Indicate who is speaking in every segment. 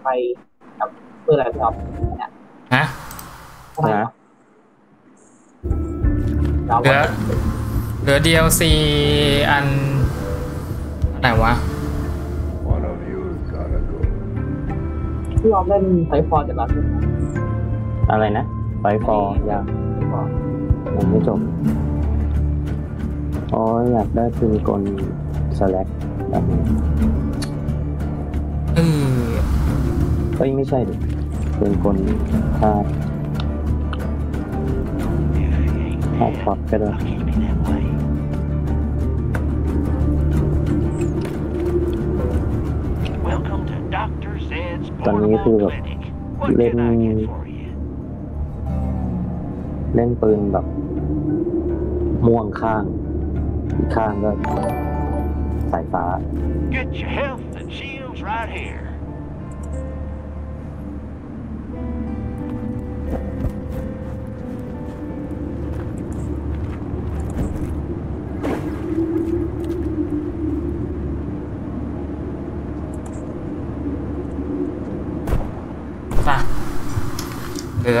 Speaker 1: ไฟกับเพื่ออะไรพี่อ๊อฟเนี่ย
Speaker 2: ฮะ
Speaker 1: ทำไม
Speaker 3: นะ
Speaker 1: เรา
Speaker 2: เหลือเหลือ DLC อันไหนวะ
Speaker 4: One of you's gotta go.
Speaker 1: พี่อ๊อฟเล่นไฟฟอร์จะรับใช่ไหม
Speaker 3: อะไรนะไฟฟอร์ยัง
Speaker 1: ฟอร์
Speaker 3: ยังไม่จบอ๋ออยากได้ปืนกลสแลกแบบนี้
Speaker 2: เอ้
Speaker 3: ไม่ใช่ดิเป็นคนคาดคาดช็อตก็ได้ตอนนี้คือแบบเล่น เล่นปืนแบบ ม่วงข้างข้างก็สายฟ้า
Speaker 5: Get your health and shields right here.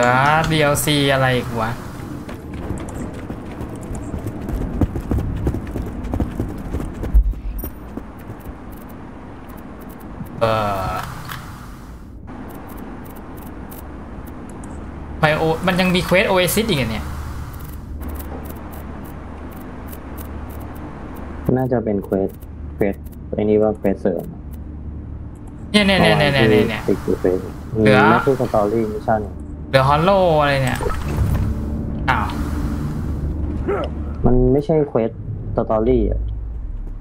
Speaker 2: อ DLC อะไรอีกวะเออไบโอ มันยังมี quest Oasis อีกเหรอเนี่ย
Speaker 3: น่าจะเป็น quest quest ไอ้นี่ว่า quest เสริม
Speaker 2: เนี่ยเนี่ยเนี่ยเนี่ยเนี่ยเนี่ย
Speaker 3: ติดอยู่ quest
Speaker 2: เหลือ
Speaker 3: ไม่ใช่ story mission
Speaker 2: เหลือ Hollow อะไรเนี่ย อ้าว
Speaker 3: มันไม่ใช่ quest story อะ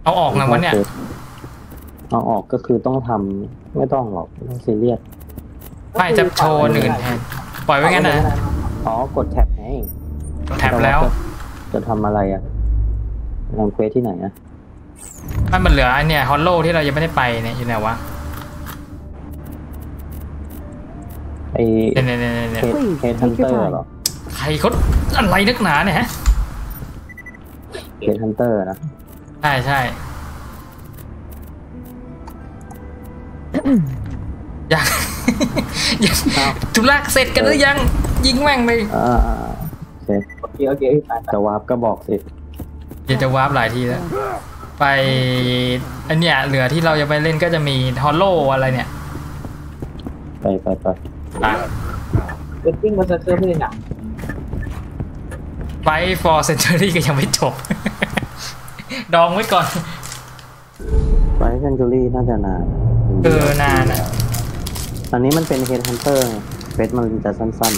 Speaker 2: เอาออกไงวะเนี่ย
Speaker 3: เอาออกก็คือต้องทำไม่ต้องหรอกไม่ต้องซีเรียส
Speaker 2: ไม่จะโชว์อื่นแทน ปล่อยไว้งั้นนะ
Speaker 3: อ๋อกด tab ไง
Speaker 2: tab แล้ว
Speaker 3: จะทำอะไรอะทำ quest ที่ไหนอะ
Speaker 2: มันมันเหลืออันเนี่ย Hollow ที่เรายังไม่ได้ไปเนี่ยอยู่ไหนวะ
Speaker 3: ไอ
Speaker 2: เนี่ยเนี่ยเนี่ยเนี่ย
Speaker 3: head headhunter เหรอ
Speaker 2: ใครเขาอะไรนักหนาเนี่ยฮะ
Speaker 3: headhunter นะ
Speaker 2: ใช่ใช่ยังยังธุระเสร็จกันหรือยัง ยิงแม่งเลย
Speaker 3: อ่าอ่าโอเค
Speaker 1: โอเคโอเคพี่ไปไป
Speaker 3: จะ warp ก็บอกสิ
Speaker 2: เดี๋ยวจะ warp หลายทีแล้ว ไปอันเนี้ยเหลือที่เราจะไปเล่นก็จะมี Hollow อะไรเนี่ย
Speaker 3: ไปไปไป
Speaker 2: ไป
Speaker 1: Wedding Massacre ไม่ได้หนัก
Speaker 2: ไฟ for century ก็ยังไม่จบ ดองไว้ก่อน
Speaker 3: ไป Sanctuary น่าจะนาน
Speaker 2: เออนานอะ
Speaker 3: อันนี้มันเป็น headhunter quest มันจะสั้น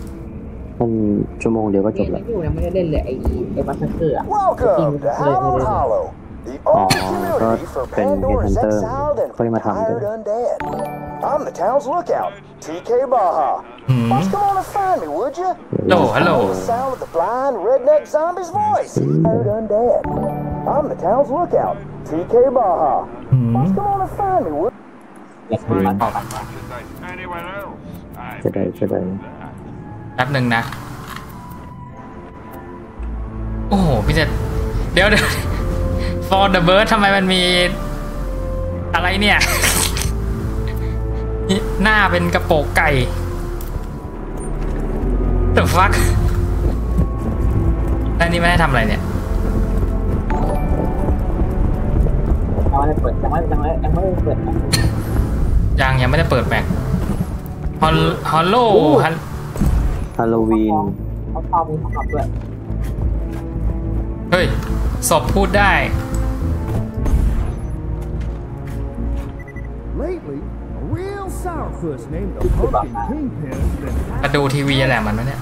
Speaker 3: ๆมันชั่วโมงเดียวก็จบแล้ว
Speaker 1: พี่ยังไม่ได้เล่นเลยไอ้ไอ้มาสเตอร์อะ
Speaker 6: Welcome to Hallowed Hollow, the only
Speaker 3: Aw,
Speaker 6: community
Speaker 3: God,
Speaker 6: for
Speaker 3: Ben
Speaker 6: Pandora's
Speaker 3: Hunter.
Speaker 6: exiled and
Speaker 3: ค่อยมาทำด้วย
Speaker 6: tired undead. I'm the town's lookout, TK Baja.
Speaker 2: Hmm.
Speaker 6: Boss, come on and find me, would you?
Speaker 2: Hello, hello.
Speaker 6: The sound of the blind redneck zombie's voice. Tired undead. I'm the town's lookout, TK Baja. Boss, come on and find me, would
Speaker 1: อยากดูมันออกมา
Speaker 5: Anyone else? I
Speaker 3: จะได้จะได้
Speaker 2: แป๊บหนึ่งนะ โอ้โห พี่เจเดี๋ยวเดี๋ยว for the bird ทำไมมันมีอะไรเนี่ย หน้าเป็นกระโปรงไก่ the fuck แล้วนี่ไม่ได้ทำอะไรเนี่ย
Speaker 1: ยังไม่ได้เปิดยังไม่ยังไม่ยังไม่ได้เปิดนะ
Speaker 2: ยังยังไม่ได้เปิดแม็กฮอลฮอลโลฮัล
Speaker 3: ฮาโลวีน
Speaker 1: เขาเข้ามีของขับด้วย
Speaker 2: เฮ้ยศพพูดได้ มาดูทีวีแหละมันวะเนี่ย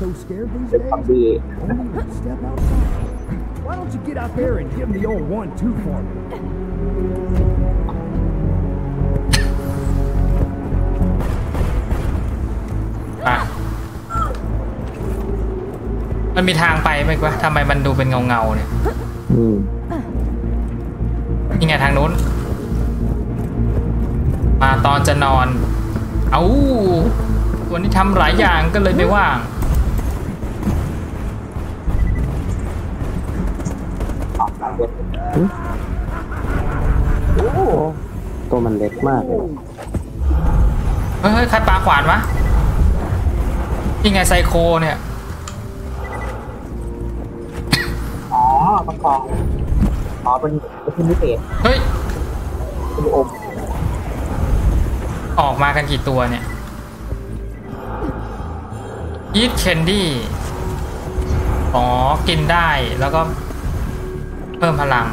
Speaker 7: so scared these
Speaker 1: เป็นความ
Speaker 7: days.
Speaker 1: ดี
Speaker 7: Only you can step outside. Why don't you get out there and give him the old one-two for me?
Speaker 2: อะมันมีทางไปไหมวะทำไมมันดูเป็นเงาเงาๆเนี่ย
Speaker 3: อืม
Speaker 2: นี่ไงทางนู้น มาตอนจะนอน เอาวันนี้ทำหลายอย่างก็เลยไม่ว่าง
Speaker 1: ออกมาเว็บ
Speaker 3: โอ้ตัวมันเล็กมากเลย
Speaker 2: เฮ้ยเฮ้ยใครปาขวานวะนี่ไงไซโคเนี่ย
Speaker 1: อ๋อประคองอ๋อเป็นเป็นพิเศษ
Speaker 2: เฮ้ย
Speaker 1: เป็นอม
Speaker 2: ออกมากันกี่ตัวเนี่ยยีสเคนดี้อ๋อ กินได้แล้วก็เพิ่มพลัง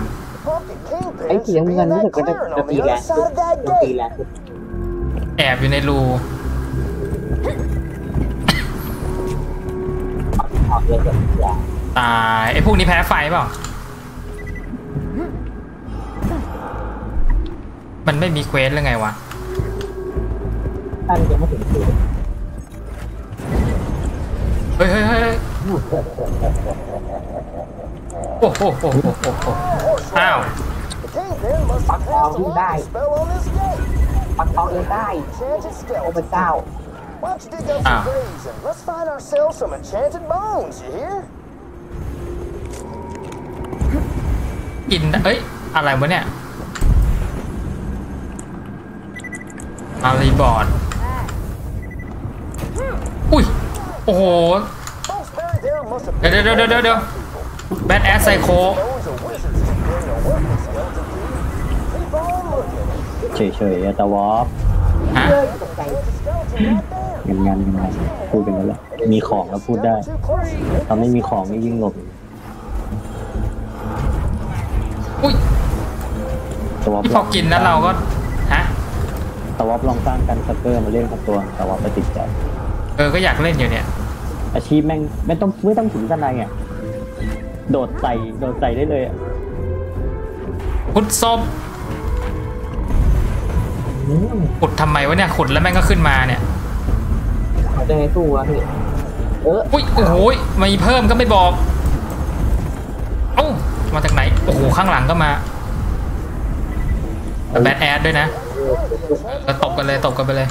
Speaker 6: Pumpkin
Speaker 1: ไอ้
Speaker 6: Kingpin
Speaker 1: สีน้ำ
Speaker 6: should
Speaker 1: เงิ
Speaker 6: be
Speaker 1: น
Speaker 6: a
Speaker 1: รู้สึ
Speaker 6: night
Speaker 1: กว่าจะ
Speaker 6: clearing
Speaker 1: จะ
Speaker 6: on
Speaker 1: ตี
Speaker 6: the
Speaker 1: แร
Speaker 6: other
Speaker 1: งขึ้น
Speaker 6: side of that
Speaker 1: จะตีแร
Speaker 6: gate.
Speaker 1: งขึ้น
Speaker 2: แอบอยู่ในรู
Speaker 1: ออกเลยเถอะอย่า
Speaker 2: ตายไอ้พวกนี้แพ้ไฟเปล่า มันไม่มีเควสหรือไงวะ
Speaker 1: ถ้ามันยังไม่ถึงคือ
Speaker 2: เฮ้ยเฮ้ยเฮ้ยเฮ้ยโอ้โหโอ้โหโอ้โหโอ้โหอ้าว
Speaker 6: The Kingpin must have cast a locking spell on this gate.
Speaker 1: ปักทองเองได้
Speaker 6: Enchanted
Speaker 1: โอ้พระ
Speaker 6: skeleton.
Speaker 1: เจ้า
Speaker 6: Why don't you dig up
Speaker 2: Ah.
Speaker 6: some graves and let's find ourselves some enchanted bones, you hear?
Speaker 2: กินได้เอ้ย อะไรวะเนี่ยอารีบอร์ด อุ้ย โอ้โห
Speaker 6: Folks buried there must have
Speaker 2: เดี๋ยวเดี๋ยวเดี๋ยวเดี๋ยวเดี๋ยวแบทแอสไซโค
Speaker 6: bones of wizards to bring a working skeleton to. Keep on looking.
Speaker 3: เฉยๆอะแต่วอฟ
Speaker 2: ฮะ
Speaker 1: เฮ้ยตกใจ
Speaker 6: There's a skeleton right there.
Speaker 3: งานงานงานพูดกันแล้วแหละมีของแล้วพูดได้
Speaker 6: Too close.
Speaker 3: ตอนไม่มีของนี่ยิ่งหลบ
Speaker 2: อุ้ย
Speaker 3: แต่วอฟ
Speaker 2: ที่พอกินแล้วเราก็ ฮะ
Speaker 3: แต่วอฟลองสร้างกันสเกอร์มาเล่นกับตัวแต่วอฟไปติดใจ
Speaker 2: เออก็อยากเล่นอยู่เนี่ย
Speaker 3: อาชีพแม่งไม่ต้องไม่ต้องถึงกันไรอะโดดใส่โดดใส่ได้เลยอะ
Speaker 2: ขุดศพขุดทำไมวะเนี่ยขุดแล้วแม่งก็ขึ้นมาเนี่ย
Speaker 1: เขาจะให้สู้อะพี่เออ
Speaker 2: อุ้ยโอ้โหยมีเพิ่มก็ไม่บอกเอ้ามาจากไหนโอ้โหข้างหลังก็มาแบทแอดด้วยนะแล้วตบกันเลยตบกันไปเลย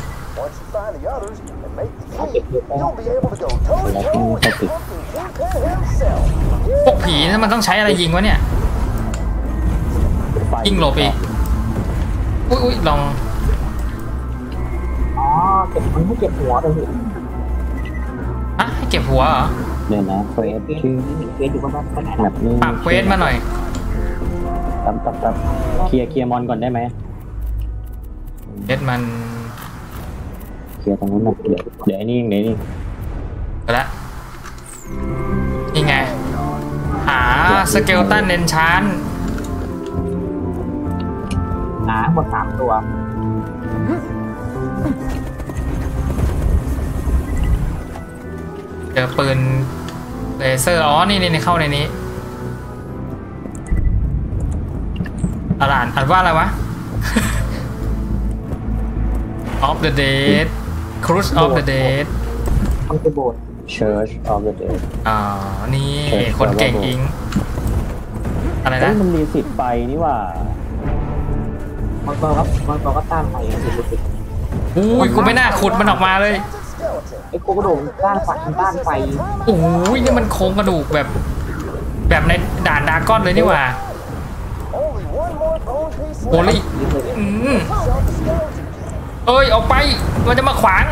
Speaker 6: Once you find the others and make the key, you'll be able to go toe to toe with the Pumpkin Kingpin himself.
Speaker 2: พวกผีนี่มันต้องใช้อะไรยิงวะเนี่ย
Speaker 3: ไฟ
Speaker 2: ยิงหลบอีกอุ้ยอุ้ยลอง
Speaker 1: อ๋อ เก็บมันไม่เก็บหัวเลยพี่
Speaker 2: ฮะให้เก็บหัวเหรอ
Speaker 3: เดี๋ยวนะเควส
Speaker 1: เฟซ
Speaker 3: ชื่อ
Speaker 1: นี่เฟซอยู่บนนั้นไปไหน
Speaker 3: แบ
Speaker 1: นะ
Speaker 3: บนี้
Speaker 2: ปรับเควสมาหน่อย
Speaker 3: ตับตับตับเคลียร์เคลียร์มอนก่อนได้ไหม
Speaker 2: เควสมัน
Speaker 3: เคลียร์ตรงนู้นหน่อยเดี๋ยวเดี๋ยวไอ้นี่เองเดี๋ยวไอ้นี่
Speaker 2: ไปละนี่ไง หาสเกลตันเนนชาน
Speaker 1: หาหมดสามตัว
Speaker 2: เจอปืนเลเซอร์ อ๋อ นี่นี่นี่เข้าในนี้อะอ่านอ่านว่าอะไรวะ of the dead cruise of the dead
Speaker 1: ทำคือโบสถ์
Speaker 3: Church of the Dead
Speaker 2: อ๋อนี่
Speaker 3: ใช่
Speaker 2: คนเก่ง
Speaker 3: ครับผม
Speaker 2: อิง อะไร
Speaker 3: เอ้
Speaker 2: นะ
Speaker 3: ยมันมีสิทธิ์ไปนี่หว่า
Speaker 1: บางตัวก็บางตัวก็ตามไปอะพี่รู้สึก
Speaker 2: อุ้ยกูไม่น่าขุดมันออกมาเลย
Speaker 6: Skeleton.
Speaker 1: ไอ้โคกระโดดต้านไฟต้านไฟ
Speaker 2: โอ้ยนี่มันโครงกระดูกแบบ แบบในด่านดราก้อนเลยนี่หว่า
Speaker 6: Only one more bone piece
Speaker 2: โอ้
Speaker 6: left.
Speaker 2: ย
Speaker 1: ยิงเลย
Speaker 2: อืม
Speaker 6: Yourself a skeleton.
Speaker 2: เอ้ยออกไปมันจะมาขวาง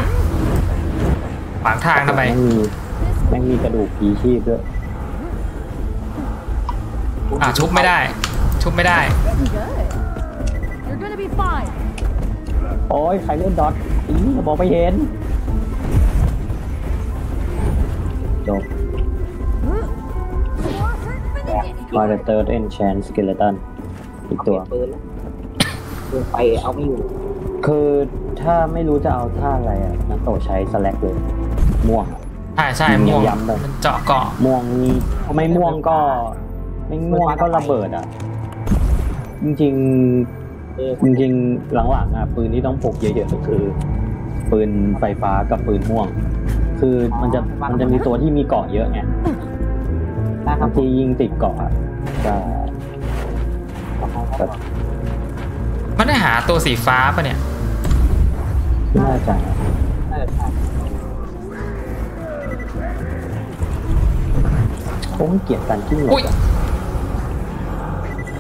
Speaker 2: ขวางทางทำไม
Speaker 3: แม่งมีแม่งมีกระดูกผีชีพด้วย
Speaker 2: อะชุบไม่ได้ ชุบไม่ได้
Speaker 8: Good. You're gonna be fine.
Speaker 3: โอ้ยใครเล่นดอทอีมองไม่เห็นจบมาเดเตอร์เอนชนสเกเลตันอีก
Speaker 1: เอา
Speaker 3: ตัว
Speaker 1: เปลี่ยนปืนแล้วปืนไปเอาไม่อยู่
Speaker 3: คือ ถ้าไม่รู้จะเอาท่าอะไรอะนักโตใช้สแลกเลย ม่วงอะ
Speaker 2: ใช่ใช่ม่วง
Speaker 3: ย้ำๆเลย
Speaker 2: มันเจาะเกาะ
Speaker 3: ม่วงนี่ไม่ม่วงก็ ไม่ม่วงก็ระเบิดอะ จริง
Speaker 1: เออ
Speaker 3: ๆจริงๆหลังๆอะปืนที่ต้องพกเยอะๆก็คือ ปืนไฟฟ้ากับปืนม่วง คือมันจะมันจะมีตัวที่มีเกาะเยอะไง
Speaker 1: ได้ครับ
Speaker 3: บางทียิงติดเกาะอะจะแบบ
Speaker 2: มันได้หาตัวสีฟ้าปะเนี่ย
Speaker 3: น่าจะ
Speaker 1: น่าจะ
Speaker 3: ผมเกลียดการกิ้งหลบ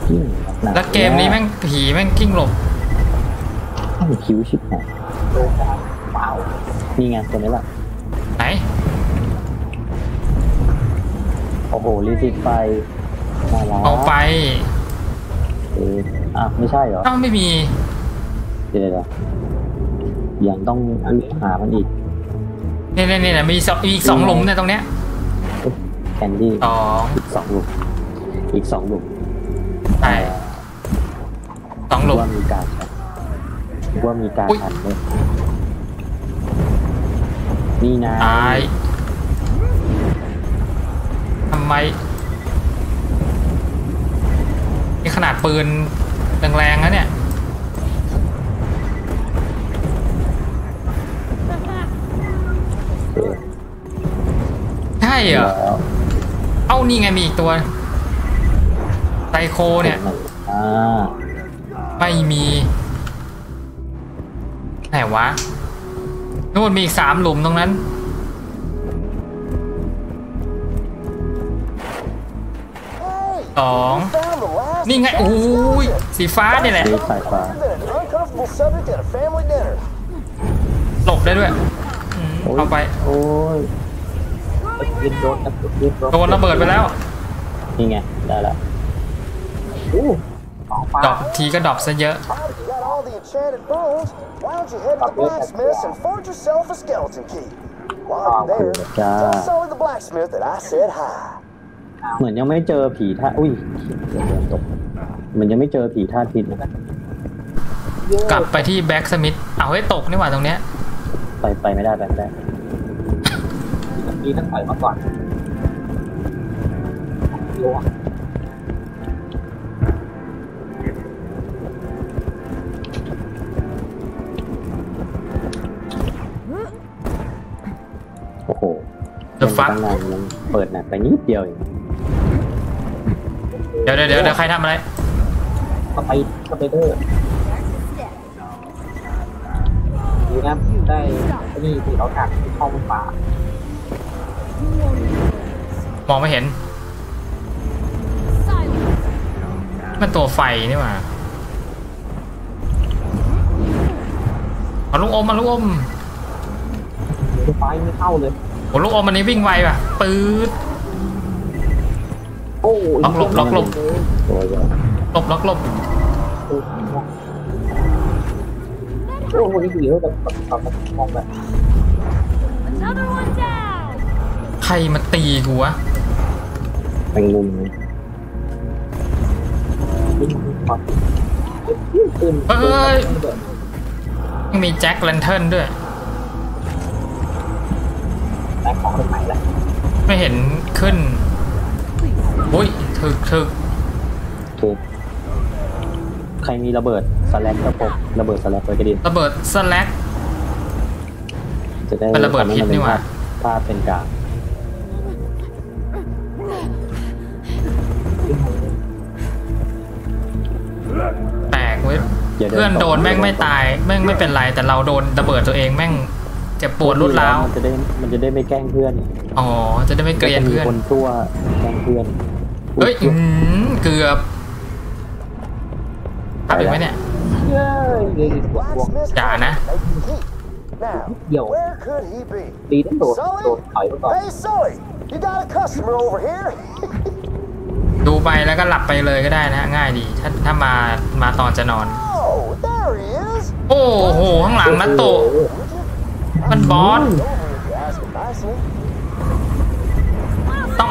Speaker 3: กิ้งหนักๆ
Speaker 2: แล้วเกมนี้แม่งผีแม่งกิ้งหลบ
Speaker 3: ข้างคิ้วชิบหาย
Speaker 1: โดนกำลังไป
Speaker 3: นี่ไงตัวนี้แหละ
Speaker 2: ไหน
Speaker 3: โอ้โหรีสิตไฟมาแล้ว
Speaker 2: เอาไป
Speaker 3: เอออะไม่ใช่เหรอ
Speaker 2: เอ้าไม่มี
Speaker 3: เดี๋ยวเดี๋ ยวยังต้องหามันอีก
Speaker 2: เนี่ยเนี่ยเนี่ยมีสองมีอีกสองหลุมเนี่ยตรงเนี้ย
Speaker 3: แคนดี้
Speaker 2: สอง
Speaker 3: อีกสองหลุมอีกสองหลุม
Speaker 2: ใช่สองหลุม
Speaker 3: ว่ามีการชันว่ามีการ
Speaker 2: อุ๊ย
Speaker 3: ชันเลยนี่นะ
Speaker 2: ตายทำไมนี่ขนาดปืนแรงๆนะเนี่ย ช่เหรอ
Speaker 3: แล้ว
Speaker 2: เอ้านี่ไงมีอีกตัวไซโคเนี่ย
Speaker 3: อ่า
Speaker 2: ไม่มีไหนวะนู่นมีอีกสามหลุมตรงนั้น
Speaker 6: Hey,
Speaker 2: สอง
Speaker 6: found the last
Speaker 2: นี่ไง โอ้ยสีฟ้าเนี่ยแหละ
Speaker 3: นี่สายฟ้า
Speaker 6: You've been an uncomfortable subject at a family dinner.
Speaker 2: หลบได้ด้วยอืมเอาไป
Speaker 3: โอ้ย
Speaker 1: ยินโดนกระสุนยินโดน
Speaker 2: โดนระเบิดไปแล้ว
Speaker 3: นี่ไงได้แล้ว
Speaker 1: อู้ของฟ้า
Speaker 2: drop ทีก็ drop ซะเยอะ
Speaker 6: Now that you got all the enchanted bones, why don't you head to the blacksmith's and forge yourself a skeleton key? While you're there, tell Sully the blacksmith that I said hi.
Speaker 3: เหมือนยังไม่เจอผีท่าอุ้ยเดี๋ยวเดี๋ยวตกเหมือนยังไม่เจอผีท่าทิศนะ
Speaker 2: กลับไปที่ blacksmith เอาให้ตกนี่หว่าตรงเนี้ย
Speaker 3: ไปไปไม่ได้ไปไม่ได้
Speaker 1: มีทั้งถอยมาก่อนโยก
Speaker 3: โอ้โห
Speaker 2: The fuck
Speaker 3: ตั้งนานมันเปิดหนักไปนิดเดียวเอง
Speaker 2: เดี๋ยวเดี๋ยวเดี๋ยวเดี๋ยวใครทำอะไร
Speaker 1: ก็ไปก็ไปเดอร์ดีนะได้ไอ้นี่ที่เราถักที่ห้องฟ้า ม
Speaker 2: องไม่เห็น
Speaker 8: Silence.
Speaker 2: มันตัวไฟนี่หว่าเอาลูกอมมาลูกอม
Speaker 1: คือไฟไม่เข้าเลย
Speaker 2: โอ้ลูกอมมันนี้วิ่งไวป่ะปื๊ด
Speaker 1: โอ้
Speaker 2: ล็อกหลบล็อกหลบ
Speaker 3: ตัวใหญ่
Speaker 2: หลบล็อกหลบ
Speaker 1: โอ้โหนี่ดีเลยแบบแบบแบบมองแบบ
Speaker 8: Another one down.
Speaker 2: ใครมาตีกูวะ
Speaker 3: แมงมุมนะ
Speaker 1: ยิงพอขึ้น
Speaker 2: เอ้ยยังมีแจ็คแลนเทิร์นด้วย
Speaker 1: ได้ของใหม่แล้ว
Speaker 2: ไม่เห็นขึ้นอุ้ยถึกถึก
Speaker 3: ถูกใครมีระเบิดสแลกก็พกระเบิดสแลกไว้ก็ดี
Speaker 2: ระเบิดสแลก
Speaker 3: จะได้
Speaker 2: เป็นระเบิดพิษนี่หว่า
Speaker 3: ภาพเป็นกลาง
Speaker 2: เว้ย
Speaker 3: อย่า
Speaker 2: เพื่อน
Speaker 3: ต่
Speaker 2: โดนแม่งไม่ตายแม่งไม่เป็นไรแต่เราโดนระเบิดตัวเองแม่งเจ็บปวดรุดร้าว
Speaker 3: มันจะได้มันจะได้ไม่แกล้งเพื่อน
Speaker 2: อ๋อจะได้ไม่เกลียนเพื่อน
Speaker 3: จะมีคนชั่วแกล้งเพื่อน
Speaker 2: เฮ้ยอืมเกือบภาพอีกไหมเนี่ย
Speaker 1: เย้ยเลยบวกบวก
Speaker 6: Blacksmith's
Speaker 2: Yeah,
Speaker 6: cabinet
Speaker 2: nah.
Speaker 6: making key. Now,
Speaker 1: Yo.
Speaker 6: where could he be?
Speaker 1: ดีทั้งโดดโดดถอยไปก่อน
Speaker 6: Hey, Sully, you got a customer over here?
Speaker 2: ดูไปแล้วก็หลับไปเลยก็ได้นะฮะง่ายดี ถ้าถ้ามามาตอนจะนอน โอ้โห ข้างหลังนัตโตะ
Speaker 6: Would you?
Speaker 2: มันบอส
Speaker 6: Over if you ask him nicely.
Speaker 2: ต้อง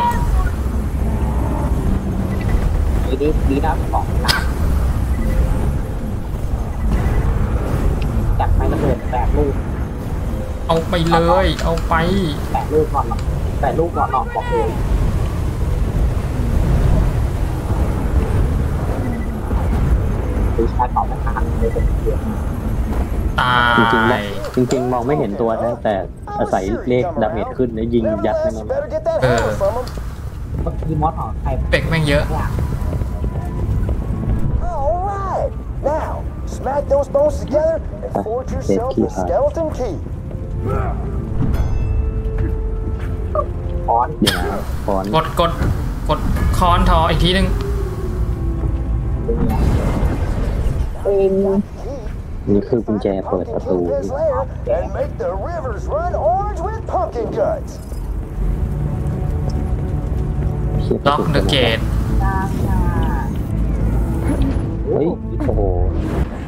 Speaker 1: ดีดีดีนะของหนักจัดไประเบิดแปดลูก
Speaker 2: เอาไปเลย เอาไป
Speaker 1: แปดลูกก่อนหรอกแปดลูกก่อนหรอกบอกเลย ดูชาร์จต่อไม่ทันเลยเป็นเดือน
Speaker 2: ตา
Speaker 3: จริงๆมอง
Speaker 2: ย
Speaker 3: จริง ๆ มองไม่เห็นตัวนะ แต่อาศัยเลขดาเมจขึ้นแล้วยิงยัดนั่น
Speaker 6: Nevertheless,
Speaker 3: เอ
Speaker 6: you
Speaker 3: ง
Speaker 6: better get that
Speaker 2: Uh.
Speaker 6: hammer from him.
Speaker 1: เมื่อกี้มอสของใคร
Speaker 2: เป็กแม่งเยอะ
Speaker 6: All right. Now, smack those bones together and
Speaker 3: Ah,
Speaker 6: forge
Speaker 3: dead
Speaker 6: yourself
Speaker 3: key
Speaker 6: a
Speaker 3: card.
Speaker 6: skeleton key.
Speaker 1: ฟอน
Speaker 3: เดี๋ยวนะฟอน
Speaker 2: กดกดกดคอนทออีกทีนึง
Speaker 1: เป็น
Speaker 6: Key.
Speaker 3: นี่คือกุญแจเปิด
Speaker 6: Pumpkin
Speaker 3: ประตู
Speaker 6: Kingpin's lair and make the rivers run orange with pumpkin guts.
Speaker 3: เชี่ย
Speaker 2: ล็อกเดอะเกต
Speaker 3: เฮ้ยโอ้โห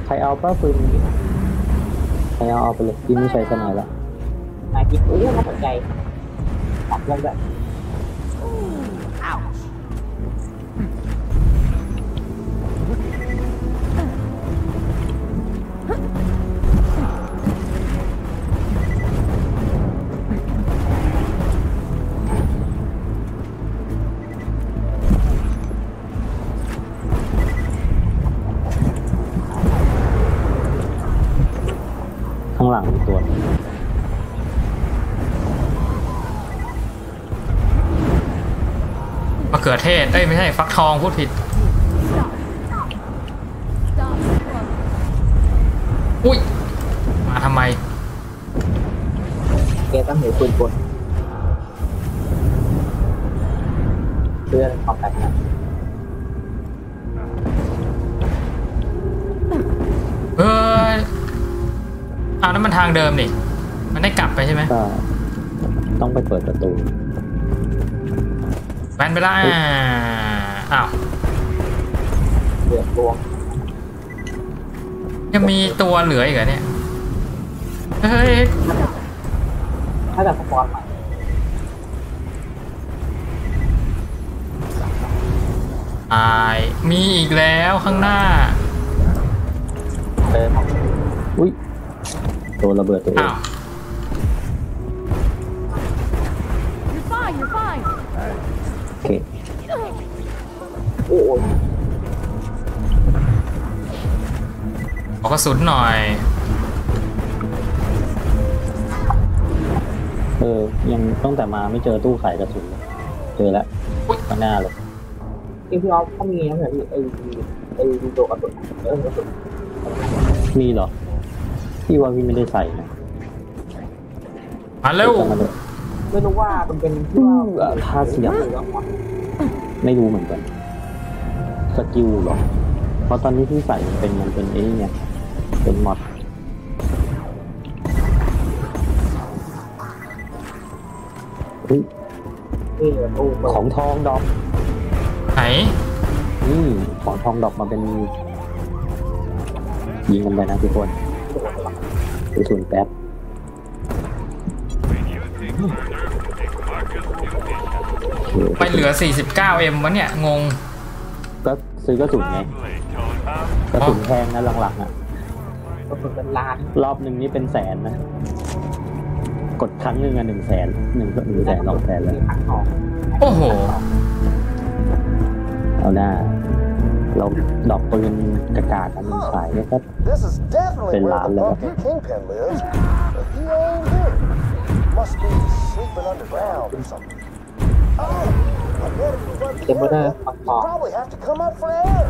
Speaker 3: ใครเอาป้าปืนใครเอาเอาไปเลยพี่ไม่ใช้สนายละ
Speaker 1: นายคิดอู้น่าสนใจตัดลงแบบ
Speaker 3: ขื
Speaker 2: อเทศเอ้ยไม่ใช่ฟักทองพูดผิด
Speaker 8: Stop.
Speaker 2: อุ้ย มาทำไม
Speaker 1: เกตั้งหนูปืนกลเพื่อนความแตกต่าง
Speaker 2: เฮ้ยเอานั้นมันทางเดิมนี่ มันได้กลับไปใช่ไหม
Speaker 3: ก็ต้องไปเปิดประตู
Speaker 2: แวน ไปละอ่าอ้าว
Speaker 1: เดือดรวง
Speaker 2: ยังมีตัวเหลืออีกเหรอเนี่ย เฮ้ย
Speaker 1: ถ้าแบบสปอนใหม่
Speaker 2: อายมีอีกแล้วข้างหน้า
Speaker 1: เดิน
Speaker 3: อุ้ยตัวระเบิดตัวเอ
Speaker 2: อ้างว ขอกระสุนหน่อย
Speaker 3: เออ ยังตั้งแต่มาไม่เจอตู้ขายกระสุนเลยเจอแล้ว
Speaker 2: อุ๊ย
Speaker 3: ข้างหน้าเลย
Speaker 1: จริงพี่ออฟเขามีนะเหมือนไอ้ไอ้ตัวกระสุนเออกระสุน
Speaker 3: มีเหรอ พี่ว่าพี่ไม่ได้ใส่นะ
Speaker 2: มาเร็ว
Speaker 3: ดี๋ยมาดู
Speaker 1: ไม่รู้ว่ามันเป็นที่ว่า
Speaker 3: เอ่อท่าเสียงไม่รู้เหมือนกันสกิลเหรอ เพราะตอนนี้ที่ใส่มันเป็นมันเป็นไอ้นี่ไง เป็นมอดเฮ้ย
Speaker 1: นี่โอ้
Speaker 3: ของทองดอก
Speaker 2: ไหน
Speaker 3: นี่ของทองดอกมาเป็น ยิงกันไปนะทุกคนกระสุนแป๊บโอเค
Speaker 2: ไปเหลือ 49M วะเนี่ย งง
Speaker 3: ก็ซื้อกระสุนไง
Speaker 5: Lovely, Toad.
Speaker 3: กระสุนแพงนะหลังๆอะ
Speaker 1: กระสุนเป็นล้าน
Speaker 3: รอบหนึ่งนี่เป็นแสนนะ กดครั้งหนึ่งอะหนึ่งแสนหนึ่งหนึ่งแสนสองแสนแล้ว
Speaker 1: มีพันทอง
Speaker 2: โอ้โห
Speaker 3: เอาหน้า เราดอกปืนกระกาดกันขายเนี่ยก็
Speaker 6: This is definitely
Speaker 3: Been
Speaker 6: where
Speaker 3: loud,
Speaker 6: the
Speaker 3: look.
Speaker 6: Pumpkin Kingpin lives, but he ain't here. Must be sleeping underground or something. Oh, I bet if you run
Speaker 1: เต็มไป
Speaker 6: the
Speaker 1: ด้วย
Speaker 6: area,
Speaker 1: พันท
Speaker 6: you
Speaker 1: อง
Speaker 6: probably have to come up for air.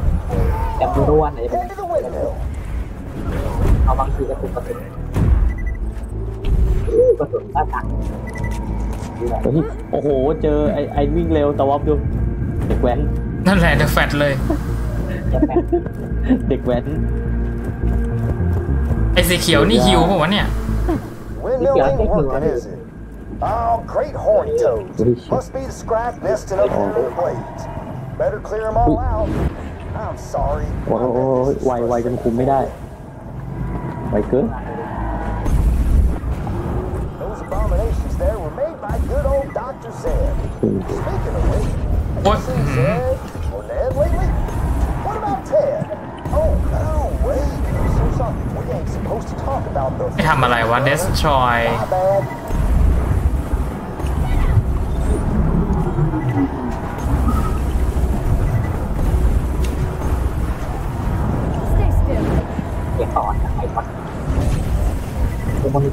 Speaker 1: แต่ไม่รู้ว่าไหน เป็น
Speaker 6: Head to the windmill.
Speaker 1: เอาบางทีกระสุนกระสุนอู้กระสุนหน้าตัก
Speaker 3: เฮ้ยโอ้โห เจอไอ้ไอ้วิ่งเร็วตะวับดูเด็กแว้น
Speaker 2: นั่นแหละเดอะแฟตเลย
Speaker 1: จะแปด
Speaker 3: เด็กแว้น
Speaker 2: ไอ้สีเขียวนี่ฮิวป่าวะเนี่ย
Speaker 6: Windmill ain't working, is it? Oh, great horny toads.
Speaker 3: Holy shit.
Speaker 6: Must be the scrap nesting up under the blades. Better clear them all out. I'm sorry.
Speaker 3: โอ้โหไวไวจนคุมไม่ได้ ไวเกิน
Speaker 6: Those abominations there were made by good old Dr. Zed.
Speaker 3: อืม
Speaker 6: Speaking of which, have
Speaker 2: What?
Speaker 6: you seen Zed or Ned lately? What about Ted? Oh, no, wait. So something we ain't supposed to talk about the
Speaker 2: ไม่ทำอะไรวะ destroy
Speaker 1: ตัวมัน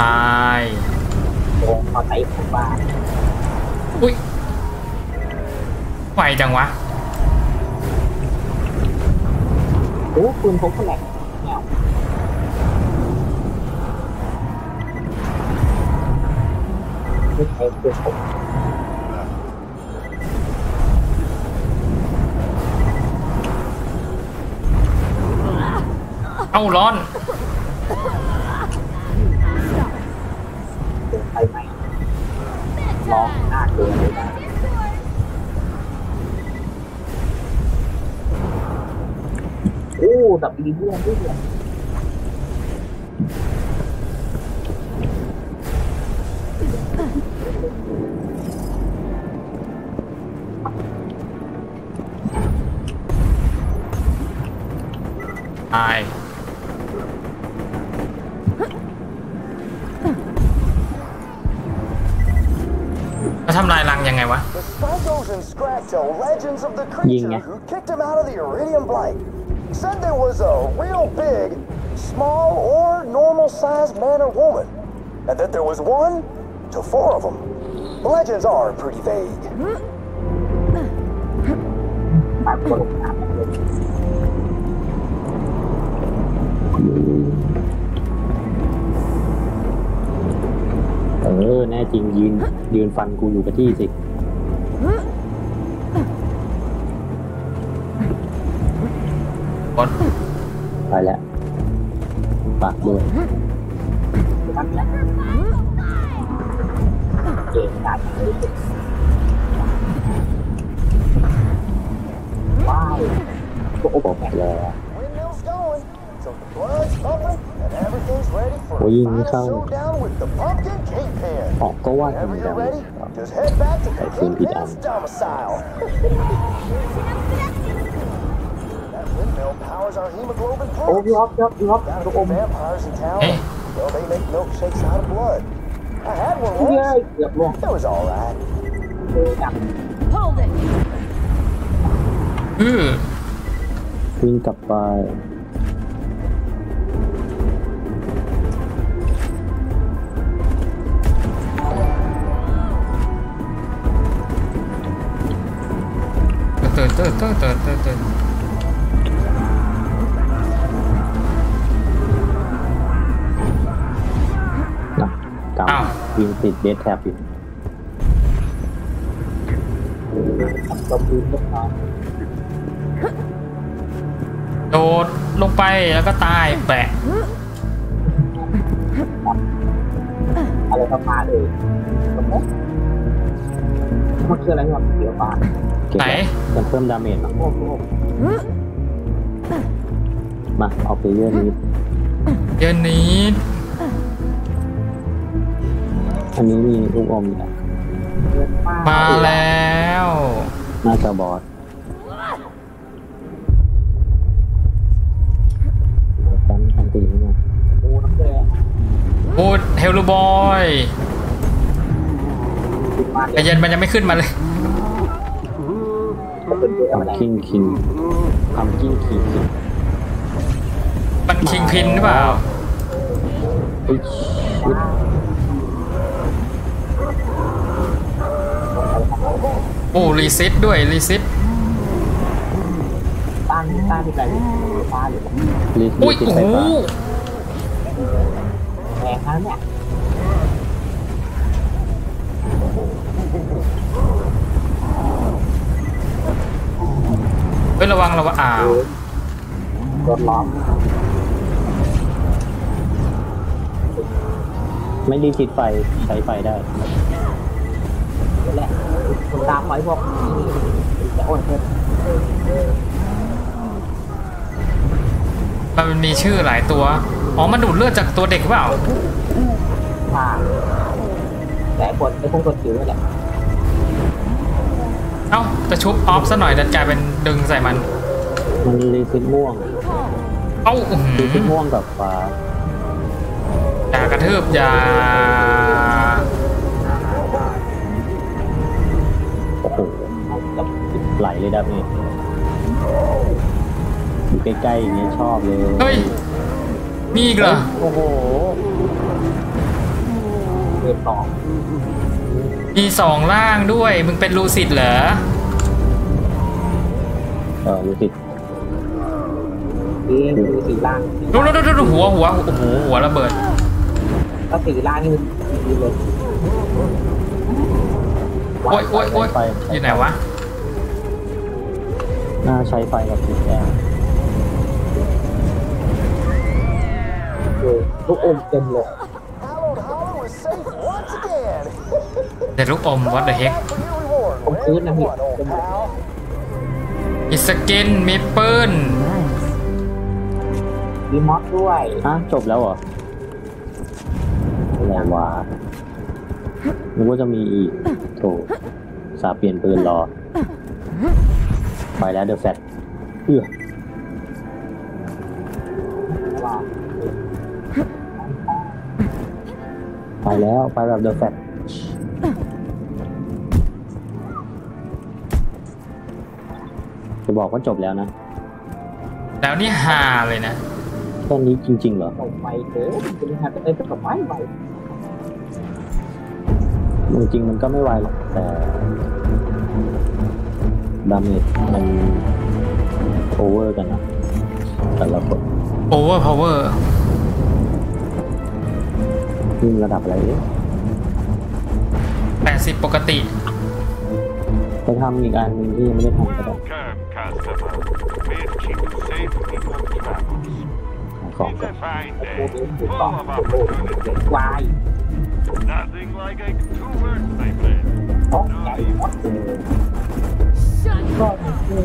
Speaker 2: ตาย
Speaker 1: โกงพอใจผมว่า
Speaker 2: อุ้ยไวจังวะ
Speaker 1: โอ้ปืนพกแหลกแนวไม่ใช่ปืนพก
Speaker 2: เอ้าร้อน
Speaker 1: อ้ดับดีเรื่องด้วยเนี่ย
Speaker 2: ตายแล้วทำลายรังยังไงวะ
Speaker 6: The Spankos and Scratch are legends of the
Speaker 3: Yin,
Speaker 6: creature
Speaker 3: yeah.
Speaker 6: who kicked him out of the Iridium Blight. Said there was a real big, small, or normal sized man or woman, and that there was one to four of them. The legends are pretty vague.
Speaker 1: ปากก็ลงน้ำเลย
Speaker 3: เออ แน่จริงยืน ยืนฟันกูอยู่กับที่สิ
Speaker 2: กด
Speaker 3: ไปแล้วปากด้วย
Speaker 1: ตั้งแต่เก่งขนาดไหนว้าวโอ้โห
Speaker 3: บอกแล้ว
Speaker 6: Windmill's going, so the blood's pumping, and everything's ready for
Speaker 3: Ôi,
Speaker 6: a
Speaker 3: nhìn
Speaker 6: final
Speaker 3: sao?
Speaker 6: showdown with the Pumpkin Kingpin.
Speaker 3: ออกก็ว่า
Speaker 6: Whenever
Speaker 3: ทำ
Speaker 6: you're
Speaker 3: ดัง
Speaker 6: ready, just head back to the
Speaker 3: Tại phim
Speaker 6: windmill powers our hemoglobin
Speaker 1: โอ้
Speaker 6: pumps.
Speaker 1: พี่ฮอปพี่ฮอปพี่ฮอป
Speaker 6: Gotta
Speaker 1: ลูก
Speaker 6: get
Speaker 1: อม
Speaker 6: vampires in town.
Speaker 2: Hey.
Speaker 6: Well, they make milkshakes out of blood. I had one
Speaker 1: เย้ย
Speaker 6: once.
Speaker 1: เกือบล่วง
Speaker 6: It was all right.
Speaker 1: เจอกัน
Speaker 8: Hold it.
Speaker 2: อือ
Speaker 3: วิ่งกลับไป
Speaker 2: ตื่นตื่นตื่ อ้าวำ
Speaker 3: วิ่งติดเดทแท็บอยู่
Speaker 1: จมดินเล็กน้อย
Speaker 2: โดดลงไปแล้วก็ตายแปะ
Speaker 1: อะไรประมาณเอ่ยสมมติมันคืออะไรครับเสียฟ้า
Speaker 3: เก็บ
Speaker 2: ไหน
Speaker 3: ไว้จะเพิ่มดาเมจมา
Speaker 1: โอ้โห
Speaker 3: มาเอาไปเยอะนี้
Speaker 2: เดือนนี้
Speaker 3: อันนี้มีลูกอมอยู่นะ
Speaker 1: เงินมาก
Speaker 2: มาแล้ว
Speaker 3: น่าจะบอสกันอันตีนี่มา
Speaker 1: โอ้น้ำแดง
Speaker 2: พูดเฮลลูบอย
Speaker 1: ติดมา
Speaker 2: แต่เย็นมันยังไม่ขึ้นมาเลย
Speaker 1: ก็เป็นเรื่อง
Speaker 3: พั
Speaker 1: อะไร
Speaker 3: มกิ้งคิงพัมกิ้งคิง
Speaker 2: มันคิงพินหรือเปล่า โอ้รีซิตด้วยรีซิต
Speaker 1: ตั้งตั้งที่ไหนฟ้าหรือ
Speaker 3: รีส
Speaker 2: อุ้ย
Speaker 3: ติด
Speaker 2: โอ้
Speaker 3: ไฟ
Speaker 2: โห
Speaker 3: ฟ้า
Speaker 1: แรงนะเนี่ย
Speaker 2: เฮ้ยระวังระวังอ้าว
Speaker 1: โดนล้อม
Speaker 3: ไม่รีบติดไฟใช้ไฟได้
Speaker 1: นี่แหละคนตามไว้พวกนี้จะโอนเงิน
Speaker 2: มันมีชื่อหลายตัว อ๋อ มันดูดเลือดจากตัวเด็กหรือเปล่า
Speaker 1: ผ่าแต่คนไอ้พวกคนจิ๋วนี่แหละ
Speaker 2: เอ้าจะชุบออฟซะหน่อยดันกลายเป็นดึงใส่มัน
Speaker 3: มันรีซิตม่วง
Speaker 2: เอ้าอื้อหื
Speaker 3: รีซิต
Speaker 2: อ
Speaker 3: ม่วงกับฟ้า
Speaker 2: อย่ากระทืบอย่า
Speaker 3: ไหลเลยดาเมจอยู่ใกล้ๆอย่างเงี้ยชอบเลย
Speaker 2: เฮ้ย มีอีกเหรอ
Speaker 3: โอ้โห
Speaker 1: เงินสอง
Speaker 2: มีสองล่างด้วย มึงเป็นลูซิดเหรอ
Speaker 3: เออรู้สึก
Speaker 1: นี่คือสี่ล่าง
Speaker 2: ดูดูดูดูหัวหัวโอ้โหหัวระเบิด
Speaker 1: ก็สี่ล่างนี่มันดีเลย
Speaker 2: โอ้ยโอ้ยโอ้ยอยู่ไหนวะ
Speaker 3: น่าใช้ไฟกับสีแดง
Speaker 1: เออลูกอมเต็มเลย
Speaker 6: Hallowed Hollow is safe once again.
Speaker 2: แต่ลูกอม what the heck
Speaker 6: Back for your reward.
Speaker 1: Không
Speaker 6: Wherever
Speaker 1: cứ
Speaker 6: you
Speaker 1: nằm hiện
Speaker 6: want, old
Speaker 1: trong
Speaker 6: pal.
Speaker 2: มีสกินมีปืน
Speaker 1: มีมอสด้วย
Speaker 3: ฮะจบแล้วเหรออะไรวะนึกว่าจะมีอีกโถสาเปลี่ยนปืนรอ ไปแล้วเดอะแฟตเอื้อไปแล้วไปแบบเดอะแฟตจะบอกว่าจบแล้วนะ
Speaker 2: แล้วนี่ฮาเลยนะ
Speaker 3: แค่นี้จริงๆเหรอ
Speaker 1: ส่งไปเถอะจะมีหาจะได้ก็ไม่ไหว
Speaker 3: จริงๆมันก็ไม่ไวหรอกแต่ ดาเมจมันโอเวอร์กันนะแต่ละคน
Speaker 2: over power
Speaker 3: ยิ่งระดับอะไรเอ๊ะ
Speaker 2: 80ปกติ
Speaker 3: ไปทำอีกอันหนึ่งที่ยังไม่ได้ทำก็ได้
Speaker 5: Welcome, customer. May it keep you safe in your travels.
Speaker 3: ขายของ
Speaker 5: It's
Speaker 3: กัน
Speaker 5: a fine
Speaker 1: โอ้
Speaker 5: day,
Speaker 1: โหถูก
Speaker 5: full
Speaker 1: ต้อง
Speaker 5: of
Speaker 1: โอ้โห
Speaker 5: opportunity.
Speaker 1: วาย
Speaker 5: Nothing like a two words, my friend.
Speaker 1: ก็คือ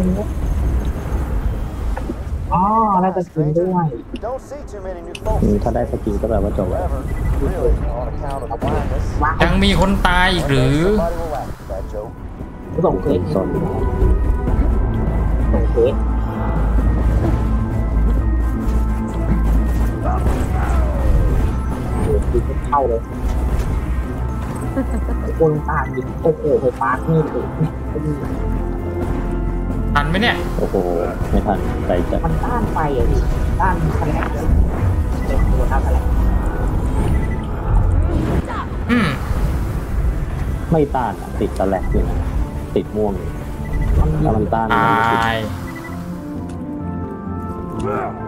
Speaker 1: อ๋อน่าจะกินด้วย
Speaker 6: Don't see too many new folks.
Speaker 3: อืมถ้าได้สกินก็แปลว่าจบแล้ว
Speaker 6: However, really, on account of the blindness,
Speaker 1: ว้าว
Speaker 2: ยังมีคนตายอีกหรือ
Speaker 6: somebody will laugh at that joke.
Speaker 1: ส่งเฟซส่งเฟซคือเข้าเลยคนตามยิงโอ้โหไฟฟ้านี่ถึง
Speaker 2: ทันไหมเนี่ย
Speaker 3: โอ้โห ไม่ทันใจจะ
Speaker 1: มันต้านไฟอะพี่ต้านแฉลงเลยเป็นตัวต้านแฉลง
Speaker 2: อืม
Speaker 3: ไม่ต้านอะติดตะแลกอยู่นะติดม่วงอยู่
Speaker 1: มันยิ
Speaker 3: ถ้างมันต้าน
Speaker 2: ต
Speaker 3: มันไม่ติดา
Speaker 2: ย
Speaker 1: ต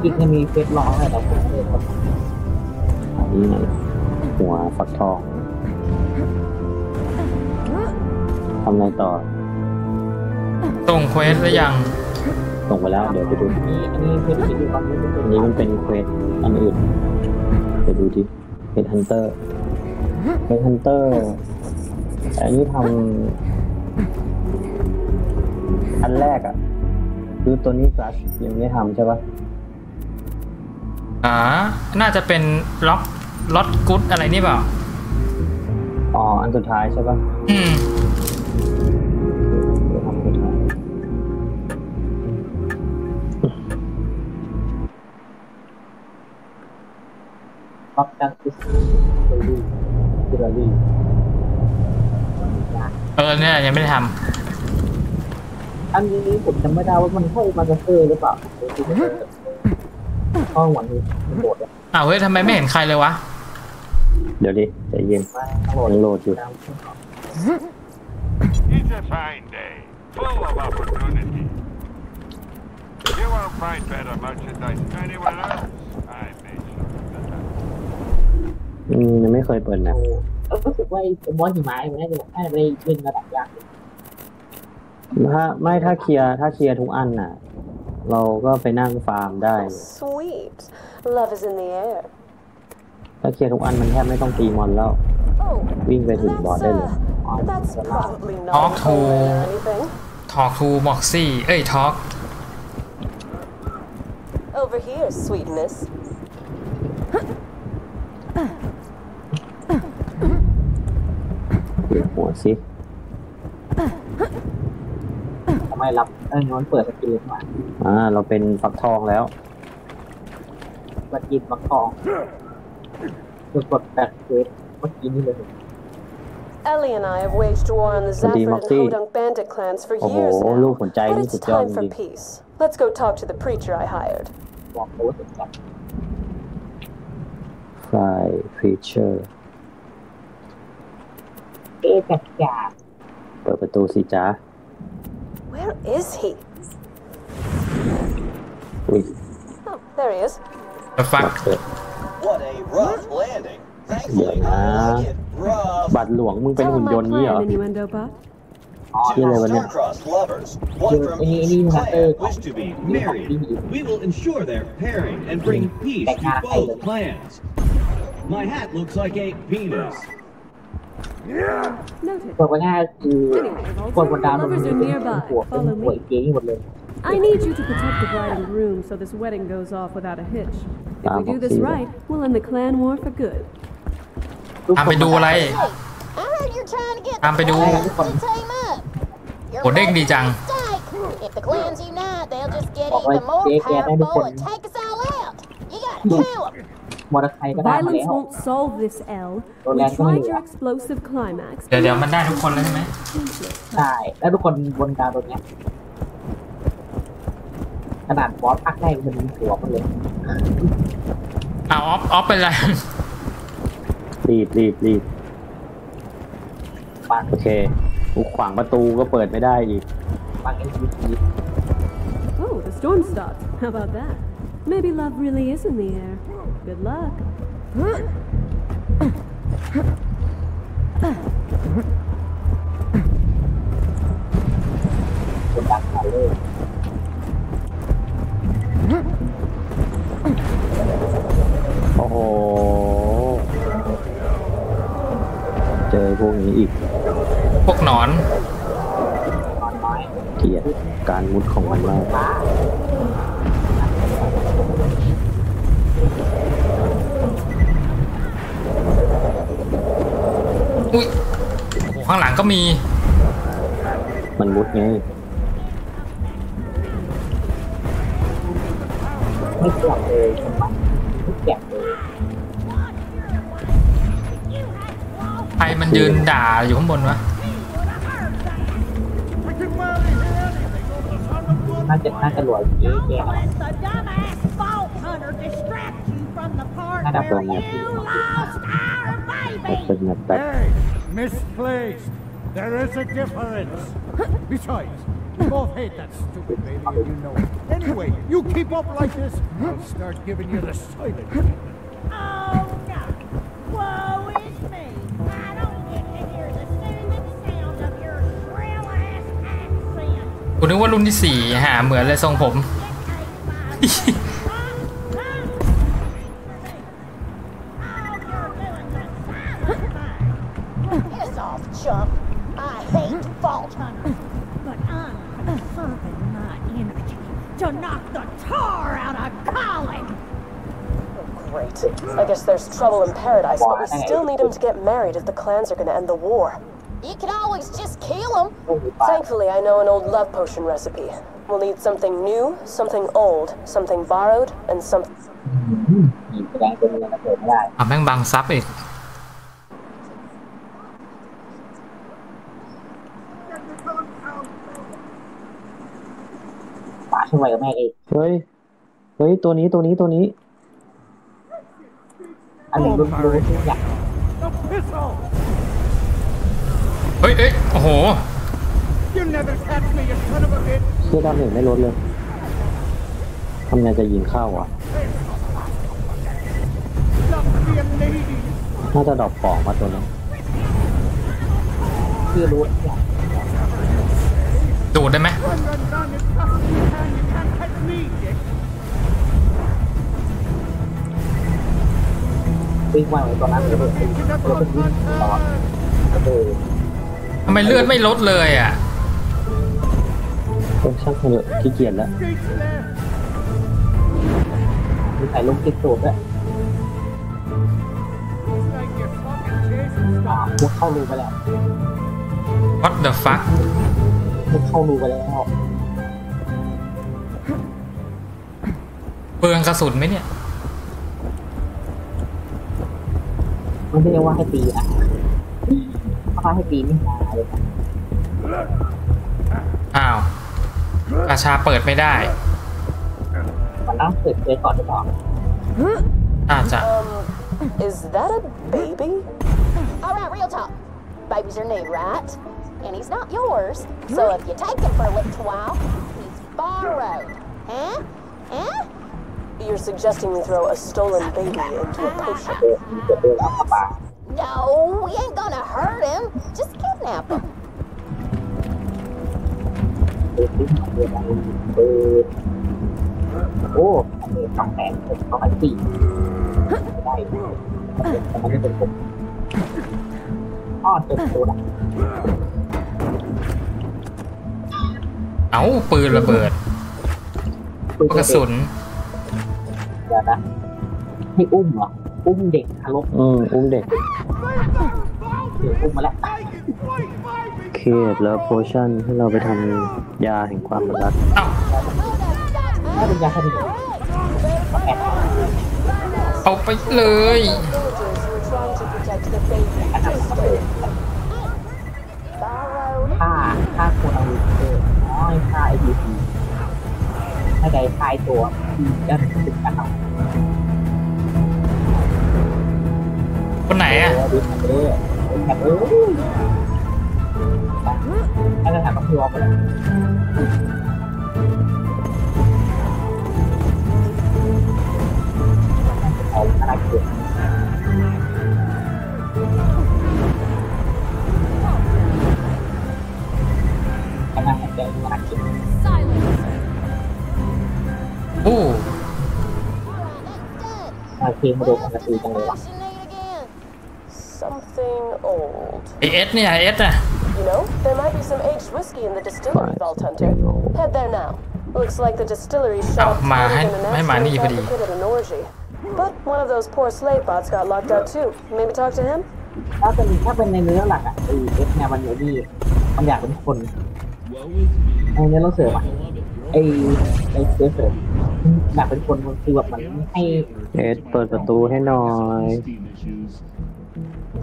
Speaker 1: อังกฤษจะมีเฟซร้องอะไรแต่ผมไม่ได้กด
Speaker 3: อันนี้ไงหัวฟักทองทำไงต่อ
Speaker 2: ส่งเควสหรือยัง
Speaker 3: ส่งไปแล้ว เดี๋ยวไปดู
Speaker 1: อันนี้อันนี้เฟซที่อยู่ตอนนี้มัน
Speaker 3: อันนี้มันเป็นเควสอันอื่นไปดูที่เพจฮันเตอร์เพจฮันเตอร์อันนี้ทำอันแรกอะ คือตัวนี้ Flash ยังไม่ทำใช่ปะ
Speaker 2: อ่า น่าจะเป็นล็อกล็อตกุดอะไรนี่เปล่า
Speaker 3: อ๋อ อันสุดท้ายใช่ปะ
Speaker 2: อืม
Speaker 3: เดี๋ยวทำสุดท้าย
Speaker 1: ท็อปจัสติสเซอรี่เซอรี่
Speaker 2: เออเนี่ยยังไม่ได้ท
Speaker 1: อันนี้ผมจำไม่ได้ว่ามันเข้ามาเซอร์หรือเปล่า ข้อวันนี้มันโหดเลยำ
Speaker 2: อ้าวเฮ้ยทำไมไม่เห็นใครเลยวะ
Speaker 3: เดี๋ยวดิใจเย็น
Speaker 1: โหด
Speaker 3: ยังโหลดอยู่
Speaker 5: It's a fine day, full of opportunity. You won't find better merchandise anywhere else. I made sure of that.
Speaker 3: อืมยังไม่เคยเปิดแมป
Speaker 1: รู้สึกว่าไอ้มอสหิมะมันน่าจะน่าจะไปเล่นระดับยาก
Speaker 3: ถ้าไม่ถ้าเคลียร์ถ้าเคลียร์ทุกอันน่ะ เราก็ไปนั่งฟาร์มได้
Speaker 9: Sweet. Love is in the air.
Speaker 3: ถ้าเคลียร์ทุกอันมันแทบไม่ต้องตีมอนแล้ว
Speaker 9: Oh,
Speaker 3: วิ่งไปถึงบอส
Speaker 9: that's,
Speaker 3: ได้เลย
Speaker 9: uh, that's probably not
Speaker 2: Talk
Speaker 9: a
Speaker 2: to-
Speaker 9: toilet or anything.
Speaker 2: ทอ k ทูม็อกซี่ เอ้ยทอ k
Speaker 9: Over here, sweetness.
Speaker 3: เปลี่ยนหัวสิ
Speaker 1: ทำ ไมรับเอ้ยมันเปิดสกิลเลยมา
Speaker 3: อ่าเราเป็นฟักทองแล้ว
Speaker 1: สกิลมักทองคือกดแปดเฟสเมื่อกี้นี่เลย
Speaker 9: Ellie and I have waged war on the
Speaker 3: What do you
Speaker 9: Zafford and
Speaker 3: want to see?
Speaker 9: Hodunk bandit clans for
Speaker 3: โอ้โห
Speaker 9: years
Speaker 3: ลูก
Speaker 9: now.
Speaker 3: หัวใจ
Speaker 9: But
Speaker 3: นี่
Speaker 9: it's
Speaker 3: สุดยอด
Speaker 9: time
Speaker 3: จ
Speaker 9: for
Speaker 3: ริง
Speaker 9: peace. Let's go talk to the preacher I hired.
Speaker 1: บอกโอ้สุดจัด
Speaker 3: ฟลายครีเชอร์
Speaker 1: เอ๊ะจัดจ่า
Speaker 3: เปิดประตูสิจ้า
Speaker 9: Where is he?
Speaker 3: อุ้ย
Speaker 9: Oh, there he is.
Speaker 2: ฟัก
Speaker 3: รับเปิด
Speaker 6: What a rough landing.
Speaker 3: Thankfully, I like it.
Speaker 6: Rough.
Speaker 3: บัตรหลวงมึงเป็น
Speaker 8: Tell
Speaker 3: หุ่
Speaker 8: him
Speaker 3: นย
Speaker 8: my
Speaker 3: นต์นี้เหรอ
Speaker 8: plan, innuendo bot.
Speaker 1: อ๋อ
Speaker 3: ชื่ออะไรวะเนี่ย
Speaker 6: Star-crossed lovers.
Speaker 1: Dude,
Speaker 6: One from
Speaker 1: any-
Speaker 6: each
Speaker 1: any
Speaker 6: clan
Speaker 1: matter-
Speaker 6: wish to be
Speaker 1: any
Speaker 6: married.
Speaker 1: matter-
Speaker 6: We will ensure their pairing and bring peace
Speaker 1: Like
Speaker 6: to
Speaker 1: not
Speaker 6: both
Speaker 1: island.
Speaker 6: clans. My hat looks like a penis.
Speaker 8: Noted.
Speaker 1: คนง่ายๆคือคนบนดาวดวงนี้เป็นหัวเป็นหัวเก๋หมดเลย
Speaker 8: I need you to protect the bride and groom so this wedding goes off without a hitch. If we do this right, we'll end the clan war for good.
Speaker 2: ตามไปดูอะไร
Speaker 10: I heard you're trying to get
Speaker 2: ตามไปดู
Speaker 10: the clans to team up. You're
Speaker 2: โหเด้งดีจัง
Speaker 10: making a mistake. If the clans unite, they'll just get
Speaker 1: บอกว่า
Speaker 10: even more
Speaker 1: เจ๊แกได้ทุกคน
Speaker 10: powerful and take us all out. You gotta kill them.
Speaker 1: มอเตอร์ไซค์ก็ได้มา
Speaker 8: Violence
Speaker 1: แล้ว
Speaker 8: won't solve this, L.
Speaker 1: Well,
Speaker 8: We
Speaker 1: that's
Speaker 8: tried
Speaker 1: only-
Speaker 8: your explosive climax.
Speaker 2: เดี๋ยวเดี๋ยวมันได้ทุกคนแล้วใช่ไหม
Speaker 1: ใช่แล้วทุกคนบนดาวดวงเนี้ยขนาดบอสภาคแรกมันมีหัวมันเลย
Speaker 2: อ้าวออฟออฟเป็นไร
Speaker 3: รีบรีบรีบ
Speaker 1: ปัง
Speaker 3: โอเคกูขวางประตูก็เปิดไม่ได้อีก
Speaker 1: ปังเอ็นพีที
Speaker 8: Oh, the storm stopped. How about that? Maybe love really is in the air. Good luck.
Speaker 1: บนดาวคาร์เลอร์
Speaker 3: โอ้โหเจอพวกนี้อีก
Speaker 2: พวกหนอน
Speaker 1: นอนน้อย
Speaker 3: เกลียดการมุดของมันมาก
Speaker 2: อุ้ยโอ้โหข้างหลังก็มี
Speaker 3: มันมุดไง
Speaker 1: ไม่เกี่ยวเลยคนมันไม่เกี่ยวเลย
Speaker 2: ใครมันยืนด่าอยู่ข้างบนวะ
Speaker 1: น่าจะน่าจะรวยเจ๊แกอะไร
Speaker 10: Let the dumbass vault hunter distract you from the part
Speaker 1: Not a
Speaker 10: where
Speaker 1: bad
Speaker 10: you lost our
Speaker 3: แต่
Speaker 10: baby.
Speaker 3: เป็นแบบแบบ
Speaker 7: Hey, misplaced. There is a difference. Besides, we both hate that stupid baby, and you know it. Anyway, you keep up like this, I'll start giving you the silent treatment.
Speaker 10: Oh no. Woe is me. I don't get to hear the soothing sound of your shrill ass accent.
Speaker 2: กูนึกว่ารุ่นที่สี่หาเหมือนเลยทรงผม
Speaker 9: trouble in paradise, but we still need him to get married if the clans are gonna end the war.
Speaker 10: You can always just kill him.
Speaker 1: พวกมีปลา
Speaker 9: Thankfully, I know an old love potion recipe. We'll need something new, something old, something borrowed, and something.
Speaker 1: หีบแสดงเป็นเงินระเบิดไม่ได้
Speaker 2: อ่ะแม่งบังซับอีก
Speaker 1: ปลาช่วยกับแม่เอง
Speaker 3: เฮ้ย เฮ้ย ตัวนี้ตัวนี้ตัวนี้
Speaker 1: อันนี้รู้รู้ทุกอย่าง
Speaker 7: Now piss off!
Speaker 2: เฮ้ยเอ้ยโอ้โห
Speaker 7: You never catch me, you son of a bitch!
Speaker 3: เชื่อ damage ไม่ลดเลยทำไงจะยิงเข้าอะ
Speaker 7: Stop being needy!
Speaker 3: น่าจะ drop ของมาตัวนั้น
Speaker 1: คือรู้ทุกอย่าง
Speaker 2: ดูดได้ไหม
Speaker 1: วิ่งไวเหมือนตอนนั้นเลยเลยเราเป็นวิ่งตลอดก็เลย
Speaker 2: ทำไมเลือดไม่ลดเลยอะ
Speaker 3: เออช่างเถอะขี้เกียจแล้ว
Speaker 7: Streets left!
Speaker 1: มีใส่ลูกติ๊กสูตรด้วย
Speaker 7: It's like you're fucking chasing
Speaker 1: อ่า
Speaker 7: stuff.
Speaker 1: มุดเข้ารูไปแล้ว
Speaker 2: what the fuck
Speaker 1: มุดเข้ารูไปแล้ว
Speaker 2: เปลืองกระสุนไหมเนี่ย
Speaker 1: ไม่ได้เรียกว่าให้ตีนะถ้าให้ตีไม่มาเลยนะ
Speaker 2: อ้าวราชาเปิดไม่ได้
Speaker 1: มันต้องเปิดเผยก่อนหรือเปล่า
Speaker 2: น่าจะ
Speaker 9: Um, is that a baby?
Speaker 10: All right, real talk. Baby's your new, right? And he's not yours. So if you take him for a little while, he's borrowed. Huh? Huh?
Speaker 9: You're suggesting we throw a stolen baby into a potion.
Speaker 1: เดินเดินเดินเอาเข้าป่า
Speaker 10: No, we ain't gonna hurt him. Just kidnap him.
Speaker 1: ปืนที่ทำเรื่องอะไรปืนโอ้อันนี้สองแสนสองพันสี่ไม่ได้แต่มันไม่เป็นผมอ้อเจ็บตัวนะ
Speaker 2: เอ้าปืนระเบิด
Speaker 1: ปืน
Speaker 2: กระสุน
Speaker 1: เดี๋ยวนะให้อุ้มเหรอ อุ้มเด็กทารก
Speaker 3: อืมอุ้มเด็ก
Speaker 1: เดี๋ยวอุ้มมาแล้ว
Speaker 3: เคสแล้วโพชั่นให้เราไปทำยาแห่งความรัก
Speaker 2: เอ้า
Speaker 1: ถ้าเป็นยาคดีแอบ
Speaker 2: เอาไปเลย
Speaker 9: Villagers who were trying to protect the baby.
Speaker 1: ฆ่าฆ่าคนเอาเออน้อยฆ่าไอ้ดีซี ถ้าใดฆ่าไอ้ตัวที่จะถึงกันเอา
Speaker 2: คนไหนอะ
Speaker 1: ดีแคปเออดีแคปเออถ้าจะถามก็คือว่าไปแล้ว
Speaker 2: โอ
Speaker 1: เคมาดูกันกระตือจังเลยวะ
Speaker 9: Something old.
Speaker 2: ไอเอสเนี่ยเอสอะ
Speaker 9: You know, there might be some aged whiskey in the distillery, Vault Hunter. Head there now. Looks like the distillery shut
Speaker 2: Oh,
Speaker 9: up
Speaker 2: ma,
Speaker 9: tighter
Speaker 2: hai-
Speaker 9: than an
Speaker 2: hai mà
Speaker 9: accident
Speaker 2: đi phải đi.
Speaker 9: fabricated an orgy. But one of those poor slave bots got locked out too. Maybe talk to him?
Speaker 1: ถ้าเป็นถ้าเป็นในเนื้อหลักอ่ะไอเอฟเนี่ยมันอยู่ที่มันอยากเป็นคนในเนื้อเราเสริมอ่ะไอไอเนื้อเสริมอ ยากเป็นคนมันคือแบบมันให้
Speaker 3: เอสเปิดประตูให้หน่อย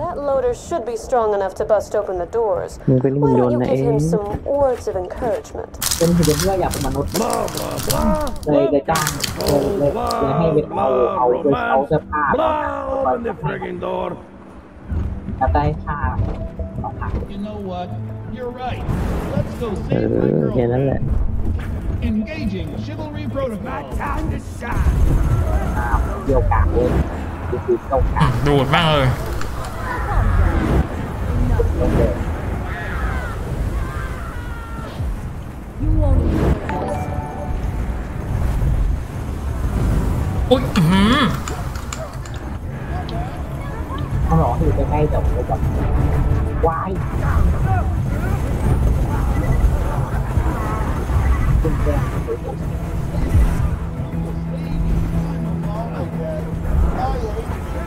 Speaker 9: That loader should be strong enough to bust open the doors.
Speaker 3: มึงเป็นหุ่น
Speaker 9: Why
Speaker 3: ย
Speaker 9: don't
Speaker 3: นต์
Speaker 9: you
Speaker 3: นะเอ
Speaker 9: give him
Speaker 3: ง
Speaker 9: some words of encouragement?
Speaker 1: เป็นหุ่นยนต์ที่ว่าอยากเป็นมนุษย์เลยเลยจ้างเลยเลยเลยให้เป็นเอาเอาโดยเอาเสื้อผ้าแล้ว
Speaker 4: Open the friggin' door.
Speaker 1: แล้วได้ค่าสองพัน
Speaker 11: You know what? You're right. Let's go
Speaker 3: เอ
Speaker 11: save my
Speaker 3: อแค่
Speaker 11: girl.
Speaker 3: นั้นแหละ
Speaker 11: Engaging chivalry protocol.
Speaker 7: Time to shine.
Speaker 1: อ่าเดียวกากเลยคือคือเก้ากาก
Speaker 2: ดูดมากเลย
Speaker 1: ลงเลย
Speaker 2: อุ้ยอื้อหือ
Speaker 1: เขาบอกว่าอยู่ใกล้ๆแต่ผมแบบวาย คุณแจ้งเลยผมเอาเดิน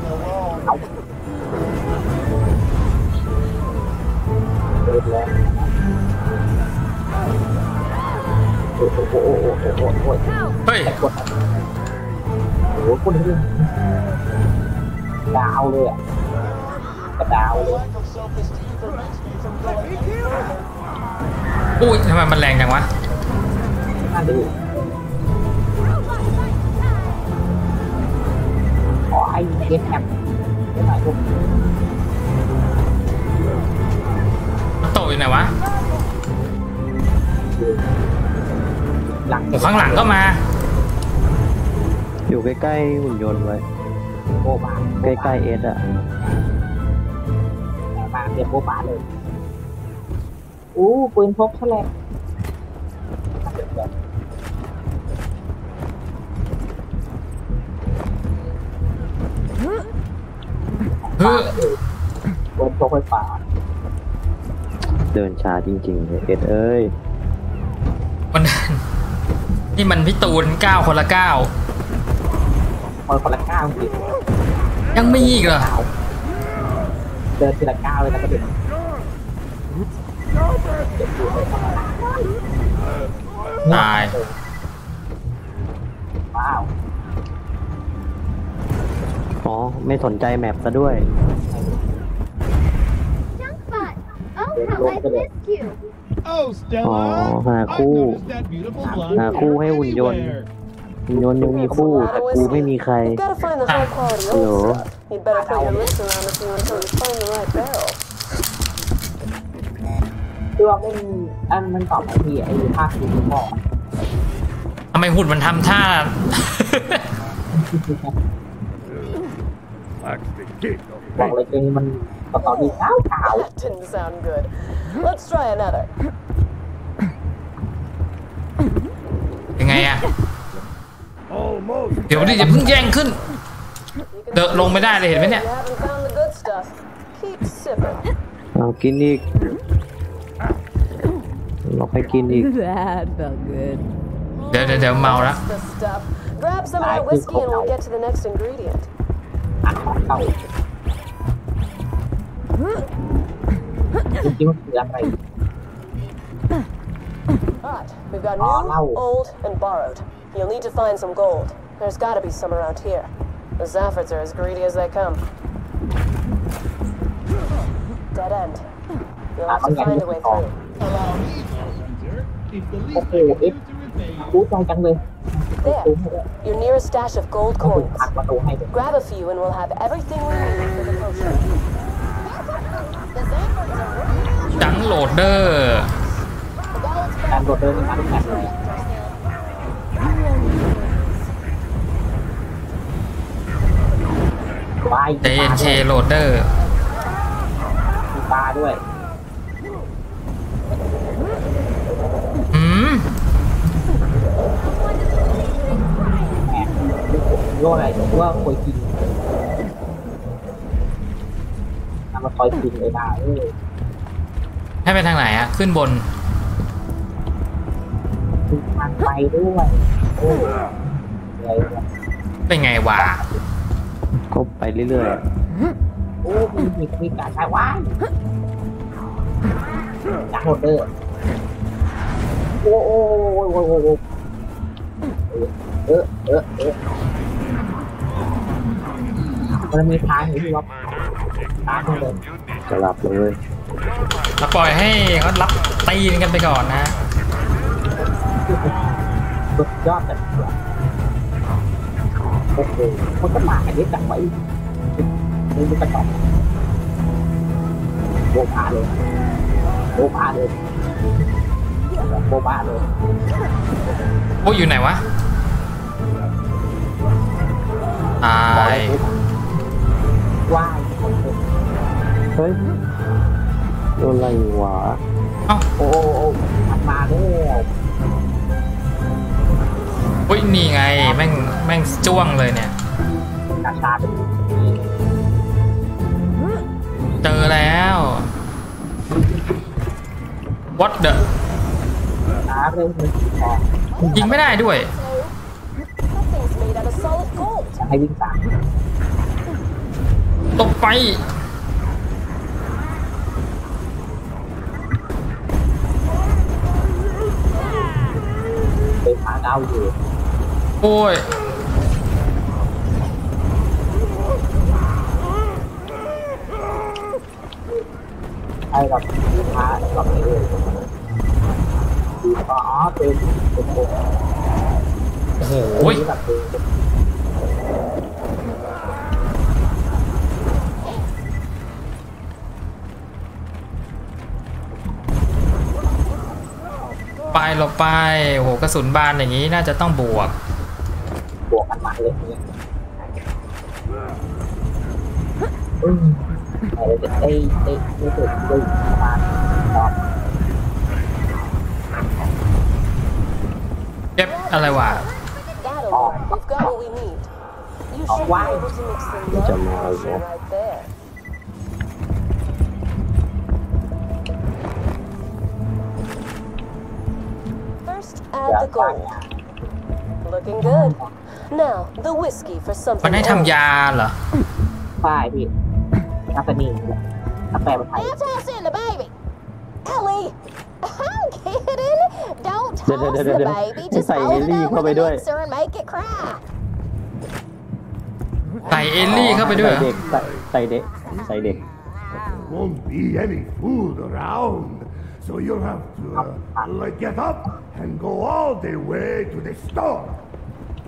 Speaker 1: แล้วโอ้โหโอ้โหโอ้โหโอ้โหโอ้โห
Speaker 2: เฮ้ย
Speaker 1: แต่กดโอ้โหคนนี้ดาวเลยอะกระดาวเลย
Speaker 2: อุ้ยทำไมมันแรงจังวะ
Speaker 1: น่าดูขอไอ้เอฟแอมได้ไหมลูก
Speaker 2: มันโตอยู่ไหนวะ
Speaker 1: หลัง
Speaker 2: โอ้ข้างหลังก็มา
Speaker 3: อยู่ใกล้ๆหุ่นยนต์ไว้
Speaker 1: โบบา
Speaker 3: ใกล้ๆเอสอะ
Speaker 1: ๆมาเรียบโบบาเลยอู้ปืนพกแฉลบ ไฟฟ้า
Speaker 3: เดินช้าจริงๆเลยเอสเอ้ย
Speaker 2: มันนี่มันพี่ตูนเก้าคนละเก้า
Speaker 1: คนคนละก้าวจริง
Speaker 2: ยังมีอีกเหรอ
Speaker 1: เดินทีละก้าวเลยนะประเด็น
Speaker 2: ตาย
Speaker 1: ว้าว
Speaker 3: อ๋อ ไม่สนใจแมปซะด้วย
Speaker 10: Oh,
Speaker 1: Good
Speaker 10: how
Speaker 1: lord,
Speaker 10: I've
Speaker 1: look at
Speaker 10: missed you!
Speaker 11: Oh, Stella.
Speaker 3: Oh,
Speaker 11: I've
Speaker 3: cool.
Speaker 11: noticed that beautiful blonde
Speaker 3: Ah,
Speaker 11: hair
Speaker 3: cool, hey, หุ่นยนต์
Speaker 11: anywhere.
Speaker 3: หุ่นยนต์ยังมีคู่ แต่กูไม่มีใคร
Speaker 9: You've got to find the high quality
Speaker 3: Hello.
Speaker 9: old stuff. You'd better put your lips around it until you find the right barrel.
Speaker 1: คือว่าเป็นอันมันตอบมาที่ไอ้ภาคที่คุณบอก
Speaker 2: ทำไมหุ่นมันทำท่า
Speaker 4: That's the kid
Speaker 1: บอกเลยเกมนี้ มันสตอรี่ขาวขาว
Speaker 9: That didn't sound good. Let's try another.
Speaker 2: ยังไงอะ
Speaker 4: Almost.
Speaker 2: เดี๋ยวดิอย่าเพิ่งแย่งขึ้น เดอะลงไม่ได้เลยเห็นไหมเนี่ย
Speaker 9: You haven't found the good stuff. Keep sipping.
Speaker 3: เอากินอีกเราไปกินอีก
Speaker 8: that felt good.
Speaker 2: เดี๋ยวเดี๋ยวเดี๋ยวเมาละ
Speaker 9: The stuff. Grab some of that whiskey and we'll get to the next ingredient.
Speaker 1: เข้า จริงๆมันคืออะไร
Speaker 9: Alright, we've got
Speaker 1: Oh,
Speaker 9: new,
Speaker 1: no.
Speaker 9: old, and borrowed. You'll need to find some gold. There's gotta be some around here. The Zaffords are as greedy as they come. Dead end. You'll have to find a way through.
Speaker 11: Allow me, Hunter. If the
Speaker 1: โอ้
Speaker 11: least
Speaker 1: โห
Speaker 11: I
Speaker 1: เอ
Speaker 11: can
Speaker 1: ฟ
Speaker 11: do to repay you.
Speaker 1: รู้ใจจังเลย
Speaker 9: There, your nearest stash of gold
Speaker 1: ต้องถึง
Speaker 9: coins.
Speaker 1: พักประตูให้เลย
Speaker 9: Grab a few and we'll have everything we need for the potion.
Speaker 10: The Zaffords are really
Speaker 2: ดังโหลดเดอร์
Speaker 10: the gold's
Speaker 1: การโรเดอร์นี่มาทุกแมตเลยวาย
Speaker 2: ใจนเคโหลดเดอร์
Speaker 1: มีตาด้วย
Speaker 2: อืม
Speaker 1: โยกอะไรว่าคอยกิน มาคอยกินเลยได้เออ
Speaker 2: ให้ไปทางไหนอะขึ้นบน
Speaker 1: มีทางไปด้วยโอ้อะไรวะ
Speaker 2: เป็นไงวะ
Speaker 3: ก็ไปเรื่อย
Speaker 1: โอ้มีมีมีการใช้ว้ายจากโรเดอร์โอ้โอ้โอ้โอ้โอ้โอ้เออเออเออมันมีทางอยู่ที่ว่าทางเลย
Speaker 3: ๆ จะหลับเลย
Speaker 2: เราปล่อยให้เขารับตีนกันไปก่อนนะ
Speaker 1: สุดยอดเดียโอ้โหมันก็มาอันนี้จังไว้ดูกระจอกโบพาเลยโบพาเลยโบพาเลย
Speaker 2: โอ้ยอยู่ไหนวะตาย
Speaker 1: ว่าย
Speaker 3: ฮ้ยโดนอะไรวะ
Speaker 2: เอ้า
Speaker 1: โอ้โอ้มันมาแล้ว
Speaker 2: อุ้ยนี่ไงแม่งแม่งจ้วงเลยเนี่ย
Speaker 1: กาชาเป็น
Speaker 2: เจอแล้ว what the
Speaker 1: น้าเร็วเลยพอ
Speaker 2: ยิงไม่ได้ด้วย
Speaker 9: That thing's made out
Speaker 1: เป็นพาดาวอยู่
Speaker 2: โอ้ย
Speaker 1: ไอ้กับพากับไอ้เลยดีก็อ๋อเป็นเป็นโอ้โห
Speaker 2: โอ้ย
Speaker 1: แบบเป็น
Speaker 2: ไปหลบไปโอ้โหกระสุนบานอย่างนี้น่าจะต้องบวก
Speaker 1: บวกกันมาเลยเนี่ยอืมไอ้ไอ้ไอ้รู้สึกดูประมาณตอบ
Speaker 2: เก็บอะไรวะ
Speaker 9: That'll work. We've got what we need. You should be
Speaker 1: why?
Speaker 9: able to the gold. Looking good. Now, the whiskey for
Speaker 2: มัน
Speaker 9: something
Speaker 2: ให้
Speaker 9: old.
Speaker 2: ทำยาเหรอ
Speaker 1: ป้ายพี่กาแฟนีกาแฟไทย
Speaker 10: Now toss in the baby.
Speaker 9: Ellie!
Speaker 10: I'm kidding. Don't
Speaker 3: Da- da-
Speaker 10: toss
Speaker 3: da-
Speaker 10: the
Speaker 3: da- da.
Speaker 10: baby. Just
Speaker 3: Say
Speaker 10: hold it
Speaker 3: Ellie
Speaker 10: up
Speaker 3: เข้า
Speaker 10: with
Speaker 3: ไป
Speaker 10: the
Speaker 3: ด้วย
Speaker 10: mixer and make it cry.
Speaker 2: ใส่เอลลี่เข้าไปด้วยเหรอ
Speaker 3: ใส่เด็กใส่ใส่เด็กใส่เด็ก
Speaker 4: Won't be any food around, so you'll have to, uh, like, get up and go all the way to the store.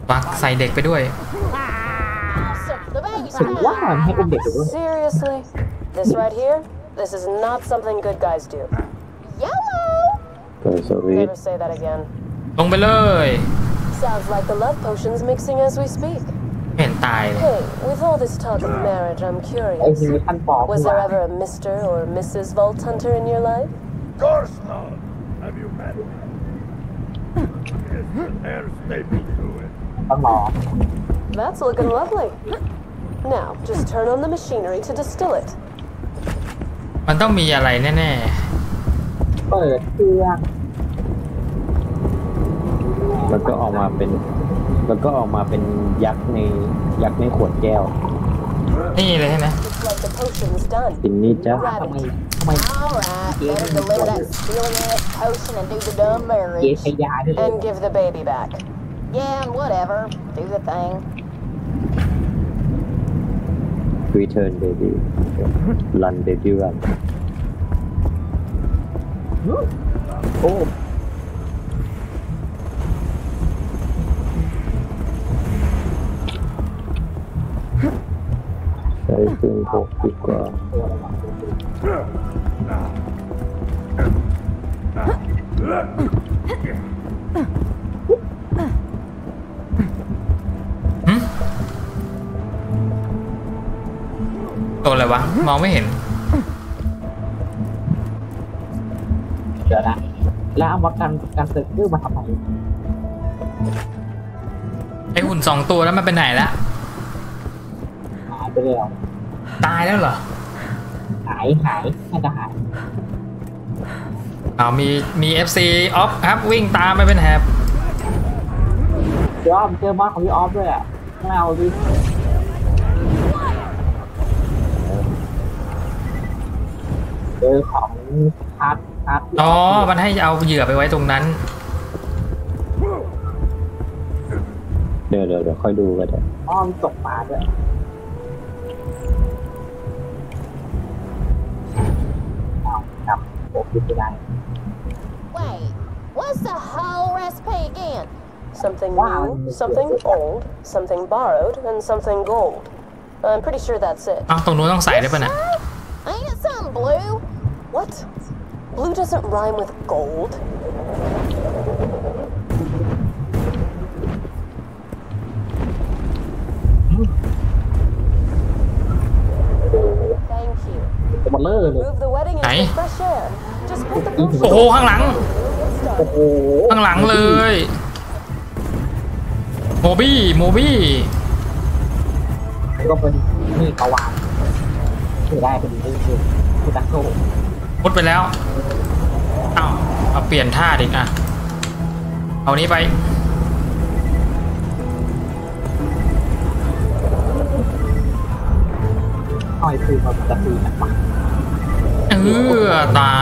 Speaker 2: ปักใส่เด็กไปด้วย
Speaker 10: So the baby's
Speaker 1: ถึงว่ามันให้อุ้มเด็กอยู่ด้วย
Speaker 9: Seriously? This right here? This is not something good guys do.
Speaker 10: YOLO!
Speaker 3: เปิดสวิต
Speaker 9: Never say that again.
Speaker 2: ลงไปเลย
Speaker 9: Sounds like the love potion's mixing as we speak.
Speaker 2: ไม่เห็นตายเลย
Speaker 9: Hey, with all this talk of marriage, I'm
Speaker 1: ไอ้
Speaker 9: curious.
Speaker 1: ทีนี้ท่านปอก
Speaker 9: Was there ever a Mr. or Mrs. Vault Hunter in your life?
Speaker 4: Of course not. Have you met me? Yes, there's maybe to it.
Speaker 1: ต้องรอ
Speaker 9: That's looking lovely. Now, just turn on the machinery to distill it.
Speaker 2: มันต้องมีอะไรแน่
Speaker 1: เปิดเครื่อง
Speaker 3: แล้วก็ออกมาเป็น แล้วก็ออกมาเป็นยักษ์ในยักษ์ในขวดแก้ว
Speaker 2: ๆนี่เลยใช่ไหม
Speaker 9: Looks like the potion's done.
Speaker 3: กินนี่จ้ะ
Speaker 1: ทำไม
Speaker 9: Grab it.
Speaker 1: ทำไม
Speaker 10: Alright, better deliver that stealing ass potion and do the dumb
Speaker 1: เก
Speaker 10: marriage.
Speaker 1: ใช้ยาด้วยเลย
Speaker 9: And give the baby back.
Speaker 10: Yeah, and whatever. Do the thing.
Speaker 3: return baby run baby run
Speaker 1: โช้
Speaker 3: ปืนพกดีกว่า
Speaker 2: ตัวอะไรวะ มองไม่เห็น
Speaker 1: เดี๋ยวนะแล้วเอามดกันกันเซอร์คิลมาทำไม
Speaker 2: ไอหุ่นสองตัวแล้วมันไปไหนละ
Speaker 1: หาย ไปแล้ว
Speaker 2: ตายแล้วเหรอ
Speaker 1: หายหายน่าจะหาย
Speaker 2: อ้าวมีมี FC ออฟครับวิ่งตามไปเป็นแถบ
Speaker 1: เดี๋ยวเจอมอสของพี่ออฟด้วยอะไม่เอาดิเจอของฮาร์ดฮาร์ด
Speaker 2: อ๋อ มันให้เอาเหยื่อไปไว้ตรงนั้น
Speaker 3: เดี๋ยวเดี๋ยวเดี๋ยวค่อยดูก็ได้
Speaker 1: อ้อมตกปลาด้วย
Speaker 10: Wait, what's the whole recipe again?
Speaker 9: Something
Speaker 1: Wow.
Speaker 9: new, something old, something borrowed, and something gold. I'm pretty sure that's it.
Speaker 2: อ้าวตรงนู้นต้องใส่ได้ปะเนี่ย
Speaker 10: Ain't it something blue?
Speaker 9: What? Blue doesn't rhyme with gold. You.
Speaker 1: หมดเลยเลย
Speaker 9: Move the wedding into
Speaker 2: Này.
Speaker 9: fresh air. Just put the
Speaker 2: โอ้โหข้างหลัง
Speaker 1: โอ้โห
Speaker 2: ข้างหลังเลยโมบี้โมบี้
Speaker 1: ก็เป็นนี่กวางคือได้เป็นนี่คือคือดักโซ่
Speaker 2: มุดไปแล้วอ้าวเอาเปลี่ยนท่าดิอะเอานี้ไป
Speaker 1: อ้อยคือมันจะตีกันมา
Speaker 2: เออตา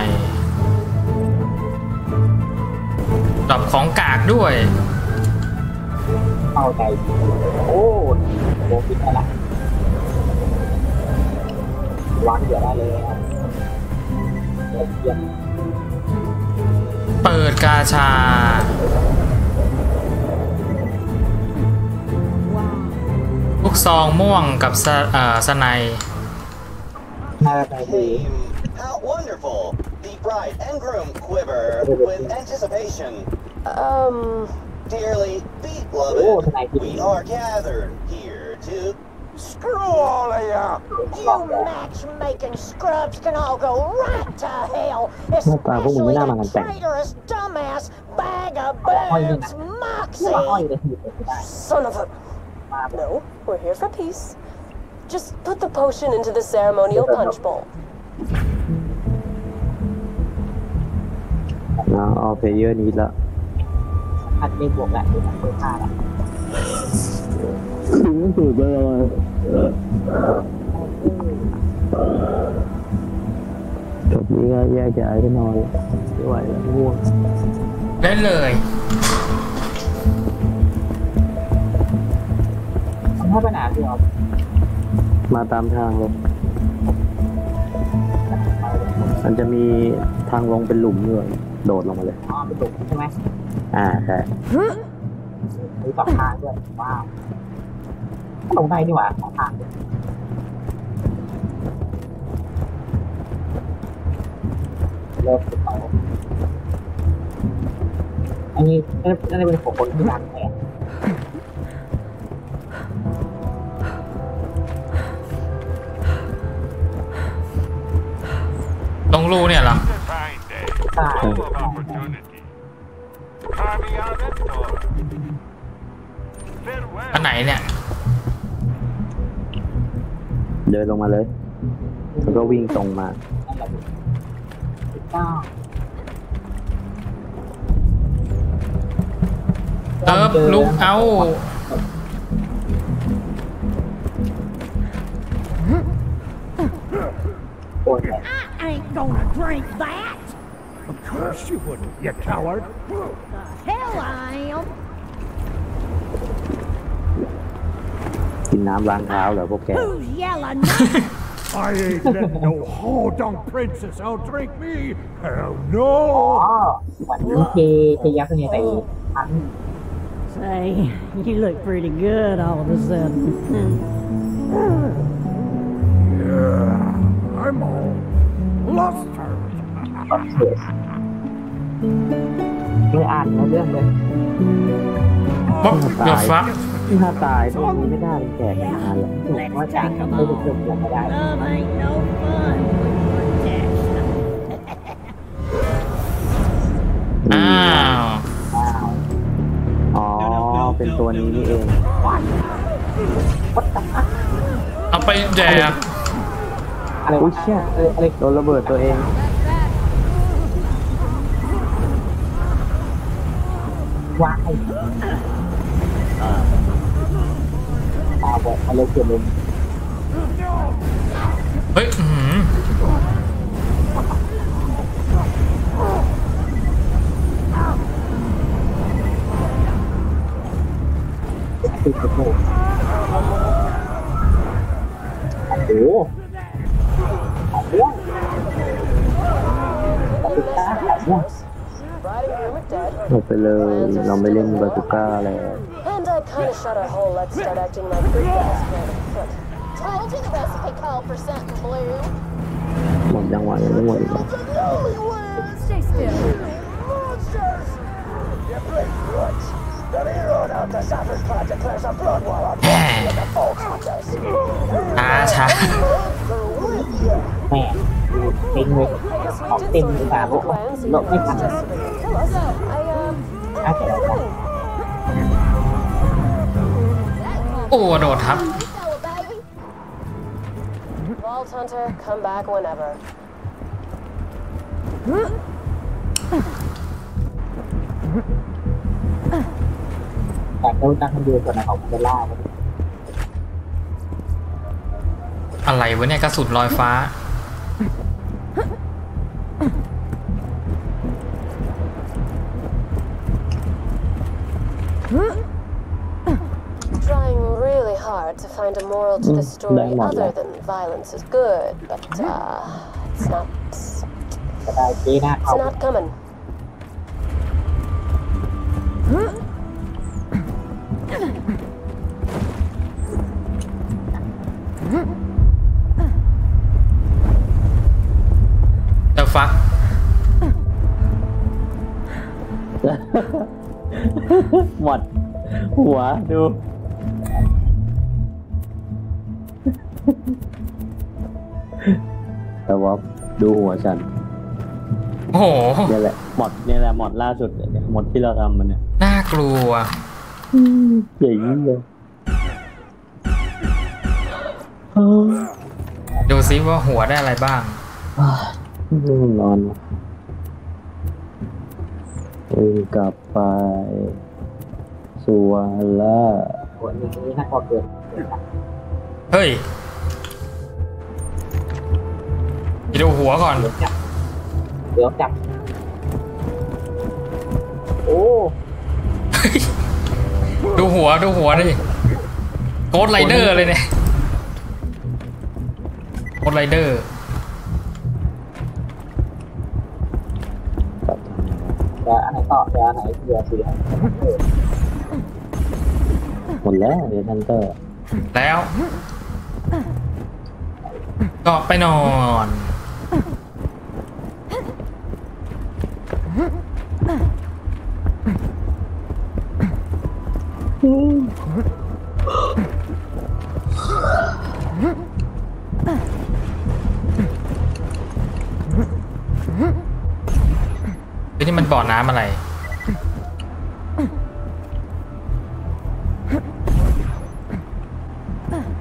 Speaker 2: ยดรอปของกากด้วย
Speaker 1: เข้าใจโอ้โหคิดอะไรวางเหยื่อได้เลยครับเยี่ยม
Speaker 2: เปิดกาชาลูกซองม่วงกับสะเอ่อสไนด์
Speaker 1: น่าจะดี
Speaker 12: How wonderful! The bride and groom quiver with anticipation.
Speaker 9: Um,
Speaker 12: Dearly
Speaker 1: Oh,
Speaker 12: beloved,
Speaker 1: tonight.
Speaker 12: we are gathered here to.
Speaker 6: Screw all of you!
Speaker 10: You matchmaking scrubs can all go right to hell,
Speaker 3: หน้าตาพวกมึง
Speaker 10: especially
Speaker 3: ไม่น่ามากัน
Speaker 10: that
Speaker 3: แต่ง
Speaker 10: traitorous dumbass bag of
Speaker 1: อ้อยนี่
Speaker 10: boobs,
Speaker 1: นะนี่ว่าอ้อย
Speaker 10: Moxie.
Speaker 1: เลยหีบเลยไม่ได้
Speaker 9: son of a. No, we're here for peace. Just put the potion into the ceremonial punch bowl.
Speaker 3: นะเอาเพลเยอร์นี้ละ
Speaker 1: อันนี้บวกแหละคือเบอร์ห้าละ
Speaker 3: ถึงสุดไปเลยจบนี้ก็แยกย้ายไปนอนไม่ไหวแล้วง่วง
Speaker 2: ได้เลย
Speaker 1: ทำให้ปัญหาที่เรา
Speaker 3: มาตามทางเลยมันจะมีทางลงเป็นหลุมด้วย โดดลงมาเลย
Speaker 1: อ๋อไปดดใช่ไหม
Speaker 3: อ่าใช่
Speaker 1: มีสองทางด้วยว้าวตรงไหนนี่หว่าขอทางเริ่ติดต่ออันนี้น่าจะเป็นของคนที่ดังแน่ตรงรูเนี่
Speaker 5: ยหรอ opportunity. Caviar Farewell.
Speaker 2: อันไหนเนี่ย
Speaker 3: เดินลงมาเลย แล้วก็วิ่งตรงมา
Speaker 1: เก้า
Speaker 2: เติบลุกเอา
Speaker 1: โอนเลย
Speaker 7: Ain't gonna drink that! Of course you wouldn't, you coward!
Speaker 10: Hell I am.
Speaker 3: กินน้ำล้างเท้าเหรอพวกแก
Speaker 10: Who's yelling?
Speaker 7: I ain't letting no ho-dunk princess outdrink me! Hell
Speaker 1: อ๋อ
Speaker 7: no!
Speaker 1: วันนี้เจเจยักษ์เนี่ยไปทัน
Speaker 13: Say, you look pretty good all of a sudden.
Speaker 7: Yeah, I'm all flustered.
Speaker 1: เสือไม่อ่านในเรื่องเลย
Speaker 2: บ๊อบเดือดฟัก
Speaker 3: ถ้าตายตรงนี้ไม่ได้เป็นแก่กันนานแล้ว
Speaker 1: ถูกว่าจากไม่ได้เกิดยังไม่ได้
Speaker 13: Love ain't no fun when you're attached.
Speaker 2: อ้าว
Speaker 3: อ๋อ เป็นตัวนี้นี่เอง
Speaker 2: เอาไปแดก
Speaker 1: อะไร
Speaker 3: อุ้
Speaker 1: วะ
Speaker 3: ยเชี่ย
Speaker 1: อะไรอะไร
Speaker 3: โดนระเบิดตัวเอง
Speaker 1: วาย ตาบอกอะไรเกิดลม
Speaker 2: เฮ้ยอื้อหือ
Speaker 1: ติดกระโปงโอ้โหเอาเรื่องตัดสินใจเอาเรื่อง
Speaker 9: Bride and groom are dead.
Speaker 3: หมดไปเลย เราไม่เล่นบาตูก้าแล้ว
Speaker 9: And I kinda shot our hole. Let's start acting like good guys plan afoot.
Speaker 10: Told you the recipe called for something blue.
Speaker 3: หมดยังหวะยังไม่หมดอีกเหรอ
Speaker 8: Stay still.
Speaker 6: Monsters! You brave brutes! The hero of the Savage Clan declares a blood war on with the folk hunters.
Speaker 2: ช้าช้า
Speaker 1: แม่เต็งเลย
Speaker 9: I guess
Speaker 1: ของ
Speaker 9: we
Speaker 1: เต็ม
Speaker 9: did
Speaker 1: ดี
Speaker 9: something
Speaker 1: กว่า
Speaker 9: bad
Speaker 1: พว
Speaker 9: with
Speaker 1: ก
Speaker 9: plans,
Speaker 1: ล
Speaker 9: even
Speaker 1: บไม่
Speaker 9: if
Speaker 1: ทัน
Speaker 9: it's just so they can kill us. I,
Speaker 2: โอ้โดดทับ
Speaker 10: Fella, baby.
Speaker 9: Vault Hunter, come back whenever.
Speaker 1: แต่เขาตั้งให้ดูส่วนของเบลล่า
Speaker 2: อะไรวะเนี่ยกระสุนลอยฟ้า
Speaker 9: find a moral to the story
Speaker 3: diamond,
Speaker 9: other
Speaker 3: yeah.
Speaker 9: than violence is good, but uh, it's not. It's
Speaker 1: ก็ได้เจหน้าเขา
Speaker 9: not coming.
Speaker 2: เดอะฟัก
Speaker 3: หมดหัวดู แต่ว่าดูหัวฉัน
Speaker 2: โอ้โห
Speaker 3: เนี่ยแหละหมดเนี่ยแหละหมดล่าสุดเนี่ยหมดที่เราทำมันเนี่ย
Speaker 2: น่ากลัว
Speaker 3: ใหญ่ยิ่งเลย
Speaker 2: ดูซิว่าหัวได้อะไรบ้าง
Speaker 3: นอนวิ่งกลับไปสัวล่า
Speaker 1: หัวนี้น่ากลัวเกิน
Speaker 2: เฮ้ย ดูหัวก่อน
Speaker 1: เดี๋ยวจับเดี๋ยวจับ โอ้
Speaker 2: ดูหัวดูหัวดิโกดไรเดอร์เลยเนี่ยโกดไรเดอร์
Speaker 1: เดี๋ยวอันไหนต่อเดี๋ยวอันไหนเดี๋ยวเสีย
Speaker 3: หมดแล้วเดี๋ยวทันเตอร์
Speaker 2: แล้ว ก็ไปนอน
Speaker 3: เบ่
Speaker 2: อน้ำอะไร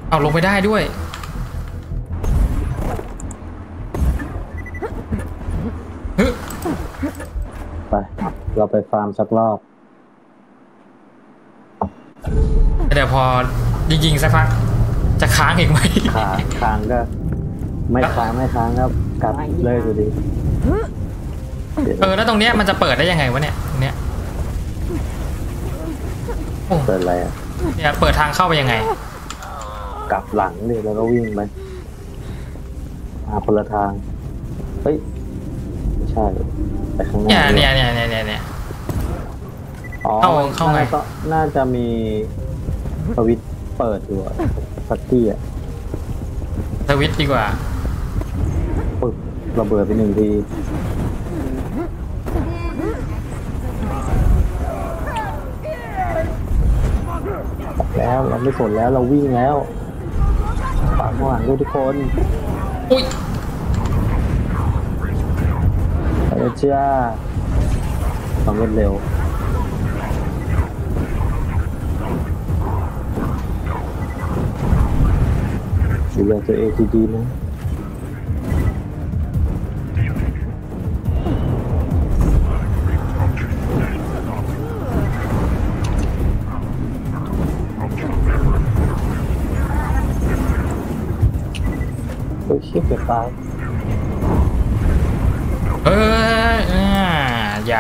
Speaker 2: เอาลงไปได้ด้วย
Speaker 3: ฟาร์มสักรอบ
Speaker 2: เดี๋ยวพอยิงๆสักพัก จะค้างอีกไหม
Speaker 3: ขาค้างก็ ไม่ค้างไม่ค้างครับกลับเลยอยู่ดี
Speaker 2: เออแล้วตรงเนี้ยมันจะเปิดได้ยังไงวะเนี่ยตรงเนี้ย
Speaker 3: เปิดอะไรอะ
Speaker 2: เนี่ยเปิดทางเข้าไปยังไง
Speaker 3: กลับหลังดิแล้วก็วิ่งไปมาคนละทาง เฮ้ย ไม่ใช่ ไปข้างหน้า
Speaker 2: เนี่ยเนี่ยเนี่ยเนี่ยเนี่ยเนี่ย
Speaker 3: อ๋อ
Speaker 2: เข้าเข้าไง
Speaker 3: น่จะน่าจะมีสวิตช์เปิดอยู่อะสักที่อะ
Speaker 2: สวิตช์ดีกว่า
Speaker 3: ปึ๊บระเบิดไปหนึ่งที แล้วเราไม่สนแล้วเราวิ่งแล้วฝากข้างหลังด้วยทุกคน
Speaker 2: อุ้ย
Speaker 3: ไปเลยจ้าความรวดเร็วดูแลตัวเองดีๆนะ โอ้ยเชี่ยเกือบตาย
Speaker 2: เอออ่าอย่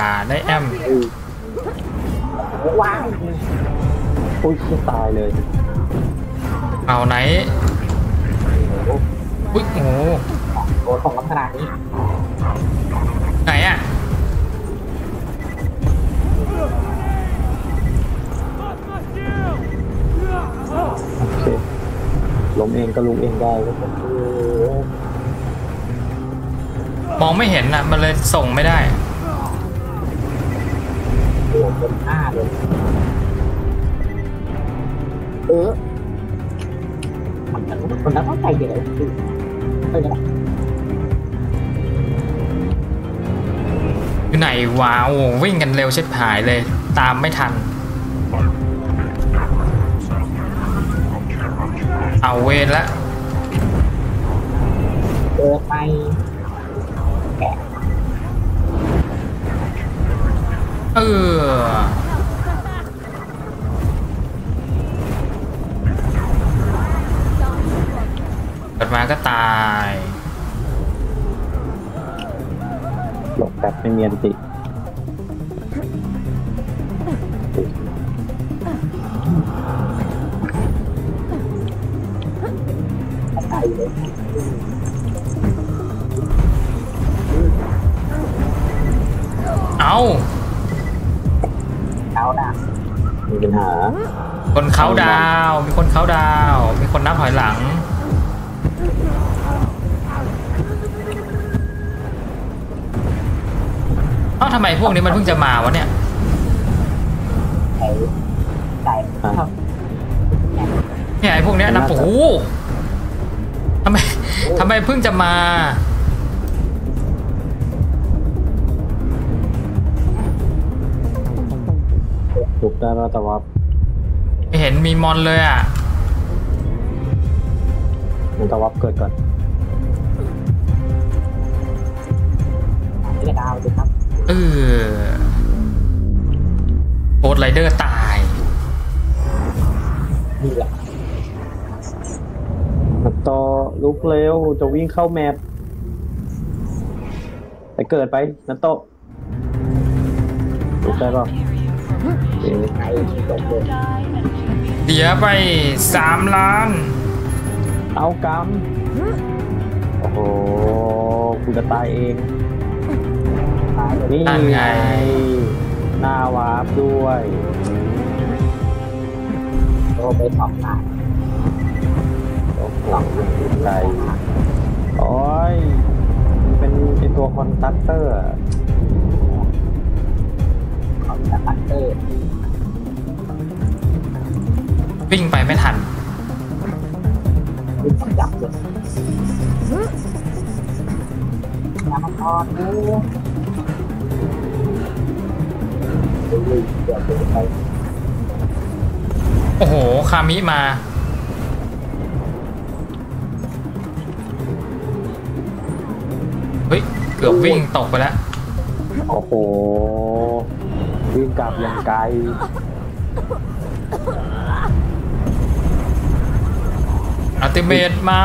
Speaker 2: าได้แอม
Speaker 1: ว้าว
Speaker 3: โอ้ยเชี่ยตายเลย
Speaker 2: เอาไหน อุ้ยโอ้โห
Speaker 1: โอ้ของลักษณะนี้
Speaker 2: ไหนอะ
Speaker 3: โอเคล้มเองก็ลุกเองได้ก็ผมเออ
Speaker 2: มองไม่เห็นอะมันเลยส่งไม่ได้
Speaker 1: โอ้เป็นหน้าเลยเออมันจะคนนั้นต้องใจเย็นคื อเออ
Speaker 2: อยู่ไหนวะโอ้โหวิ่งกันเร็วชิบหายเลย ตามไม่ทัน เอาเวรละ
Speaker 1: เจอไป
Speaker 2: เออ มาก็ตาย
Speaker 3: หลบแบบไม่มีอันติ
Speaker 2: วกนี้มันเพิ่งจะมาวะเนี่ย
Speaker 1: ใจใจชอบ
Speaker 2: เนี่ยไอ้พวกเนี้ยนะโอ้โหทำไมทำไมเพิ่งจะมา
Speaker 3: ลุกได้แล้วแต่ว่า
Speaker 2: ไม่เห็นมีมอนเลยอะ
Speaker 3: มันตะวับเกิดก่อน
Speaker 2: เดอร์ตาย
Speaker 1: นี่แหละ
Speaker 3: นัตโตลุกเร็วจะวิ่งเข้าแมปไปเกิดไปนัตโตลุกได้ป่ะเอ๊ะ
Speaker 1: ไอ้ที่ตกเลย
Speaker 2: เสียไปสามล้าน
Speaker 3: เอากำโอ้โหกูจะตายเอง
Speaker 1: ตายเลย
Speaker 3: นี่
Speaker 2: นั่นไง
Speaker 3: ไง หน้า warp ด้วย
Speaker 1: โดนไปสองตาย
Speaker 3: โอ้โหไกลโอ้ยมันเป็นไอตัว Constructor อะ
Speaker 1: Constructor
Speaker 2: วิ่งไปไม่ทัน
Speaker 1: ขึ้นจับเลยน้ำมันทอดดู
Speaker 2: โอ้โห คามิมา เฮ้ย เกือบวิ่งตกไปแล้ว
Speaker 3: โอ้โห วิ่งกลับอย่างไกล
Speaker 2: อัลติเมตมา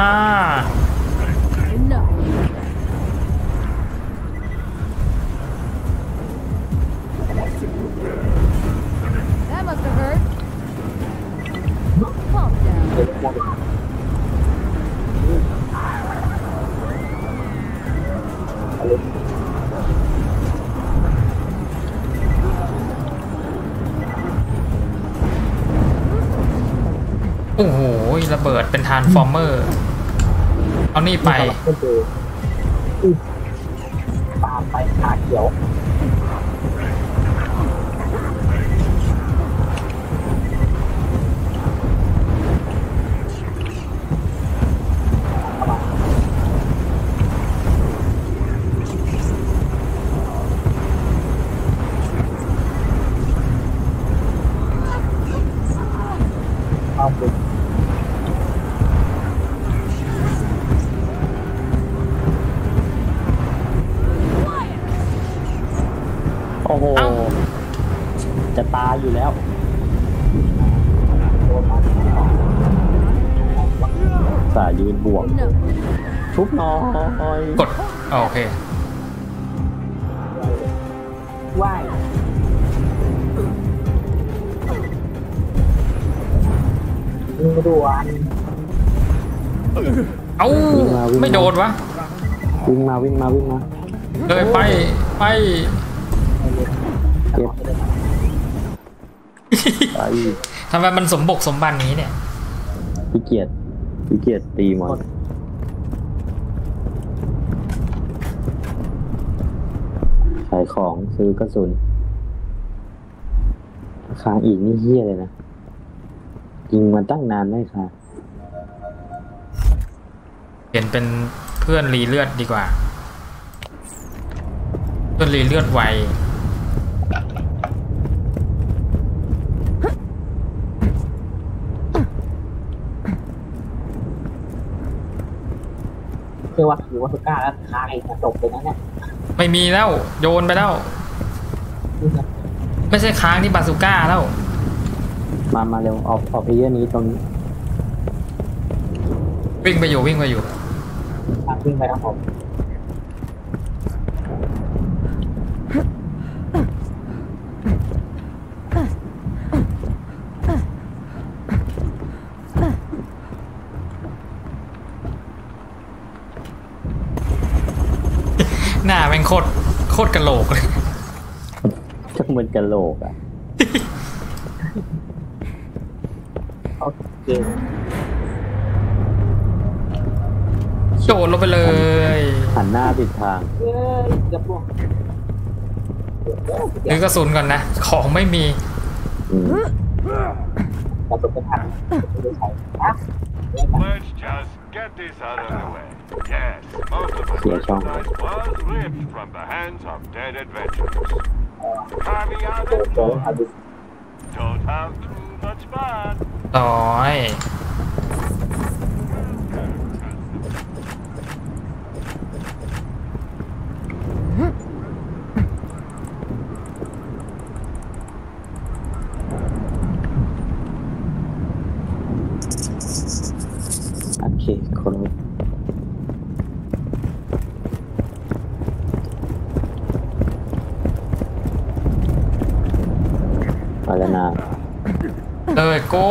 Speaker 2: ทานฟอร์เมอร์ เอานี่ไป
Speaker 1: อย
Speaker 3: ก
Speaker 2: ดอ๋อโอเค
Speaker 1: ว่ายยิงด่วน
Speaker 2: เอ้าไม่โดนวะ
Speaker 3: วิ่งมาวิ่งมาวิ่งมา
Speaker 2: เลยไปไป
Speaker 3: เก็บไป
Speaker 2: ทำไมมันสมบกสมบันนี้เนี่ย
Speaker 3: พี่เกียรติพี่เกียรติตีมันขายของ ซื้อกระสุนค้างอีกนี่เฮี้ยเลยนะ ยิงมันตั้งนานไหมคะ
Speaker 2: เปลี่ยนเป็นเพื่อนรีเลือดดีกว่า เพื่อนรีเลือดไว
Speaker 1: เชื่อว่าถือว่าสุก้าแล้วคายจะจบเลยนะเนี่ย
Speaker 2: ไม่มีแล้ว โยนไปแล้ว ไม่ใช่ค้างที่บาซูก้าแล้ว
Speaker 3: มา มาเร็วออกออกไปเยอะนี้ตรงนี้
Speaker 2: วิ่งไปอยู่วิ่งไปอยู่
Speaker 1: ทางวิ่งไปทั้งผม
Speaker 2: หน้าแม่งโคตรโคตรกะโหลกเลย
Speaker 3: จัง เหมือนกะโหลกอะ
Speaker 1: เขาเกม
Speaker 2: โดดลงไปเลย
Speaker 3: หันหน้าผิดทาง
Speaker 1: เอ้ยเกือบล่วง
Speaker 2: รื้อกระสุนก่อนนะ ของไม่มี
Speaker 3: อืม
Speaker 1: กระสุนไม่ทันไม่ได้ใช้นะ
Speaker 5: Let's just get this out of the way. Yes, most of the
Speaker 3: Yeah, John.
Speaker 5: merchandise was ripped from the hands of dead adventurers. Carving out
Speaker 1: โดนโดน
Speaker 5: and
Speaker 1: เอาดิ
Speaker 5: don't have too much fun.
Speaker 2: ต่อย
Speaker 3: โอเคคนมาแล้วนะ
Speaker 2: เลยโก้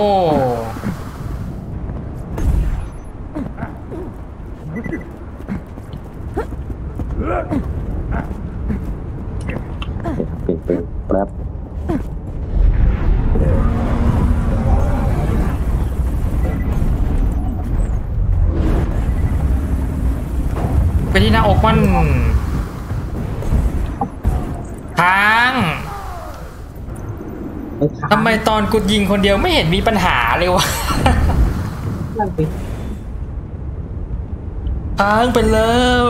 Speaker 3: เปลี่ยนเป็นแป๊บ
Speaker 2: ไปที่หน้าอกมันค้าง
Speaker 1: ไม่ทัน
Speaker 2: ทำไม ตอนกูยิงคนเดียวไม่เห็นมีปัญหาเลยวะ
Speaker 1: นั่นสิ
Speaker 2: ค้างไปแล้ว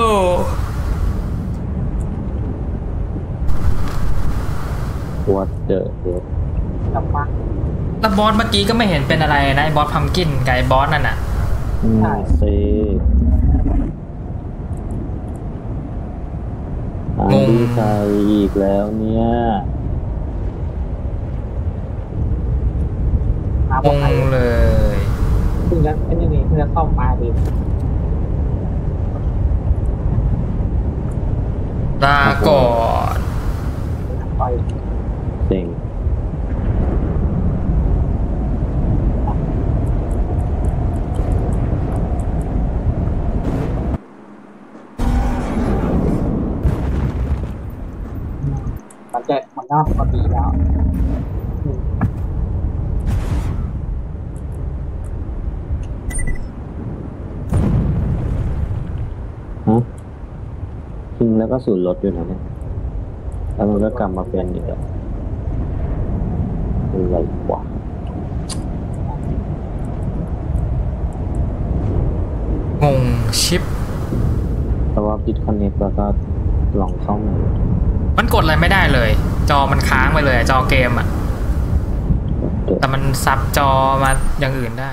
Speaker 1: เ What
Speaker 3: the heck
Speaker 1: ลำบาก
Speaker 2: แล้วบอสเมื่อกี้ก็ไม่เห็นเป็นอะไรนะไอ้บอสพัมกินกับไอ้บอสนั่นน่ะ
Speaker 3: อืมสิอันดีใจอีกแล้วเนี่ย
Speaker 1: มาบ
Speaker 2: ง
Speaker 1: อก
Speaker 2: ง
Speaker 1: ใคร
Speaker 2: เลย
Speaker 1: เพิ่งจะไอ้นี่นี่เพิ่งจะเข้ามาดี
Speaker 2: ลาก่อน
Speaker 1: ไป
Speaker 3: เซ็ง
Speaker 1: มันจะมันก็ปกติแล้ว
Speaker 3: ฮะ ทิ้งแล้วก็สูญรถอยู่นะเนี่ยแล้วมันก็กลับมาเป็นอีกแล้วอะไรวะ
Speaker 2: งงชิป
Speaker 3: แต่ว่า disconnect แล้วก็ลองเข้าใหม่
Speaker 2: มันกดอะไรไม่ได้เลย จอมันค้างไปเลยอะจอเกมอะ แต่มันสลับจอมาอย่างอื่นได้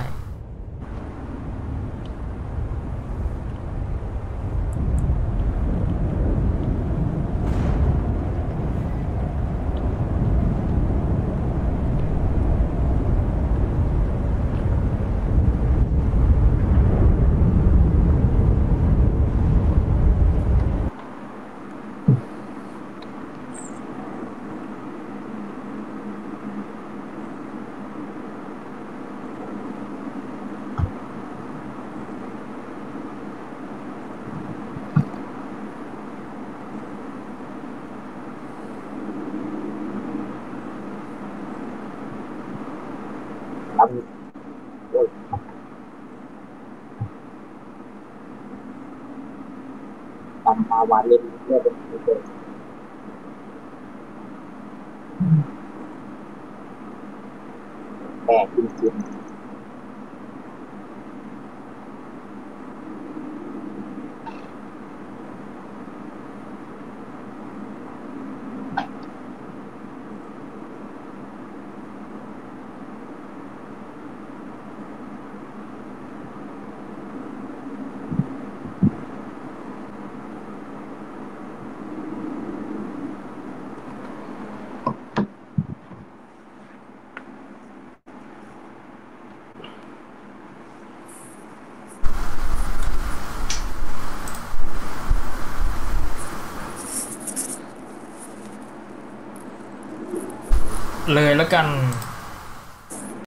Speaker 1: เล
Speaker 2: ยแล้วกัน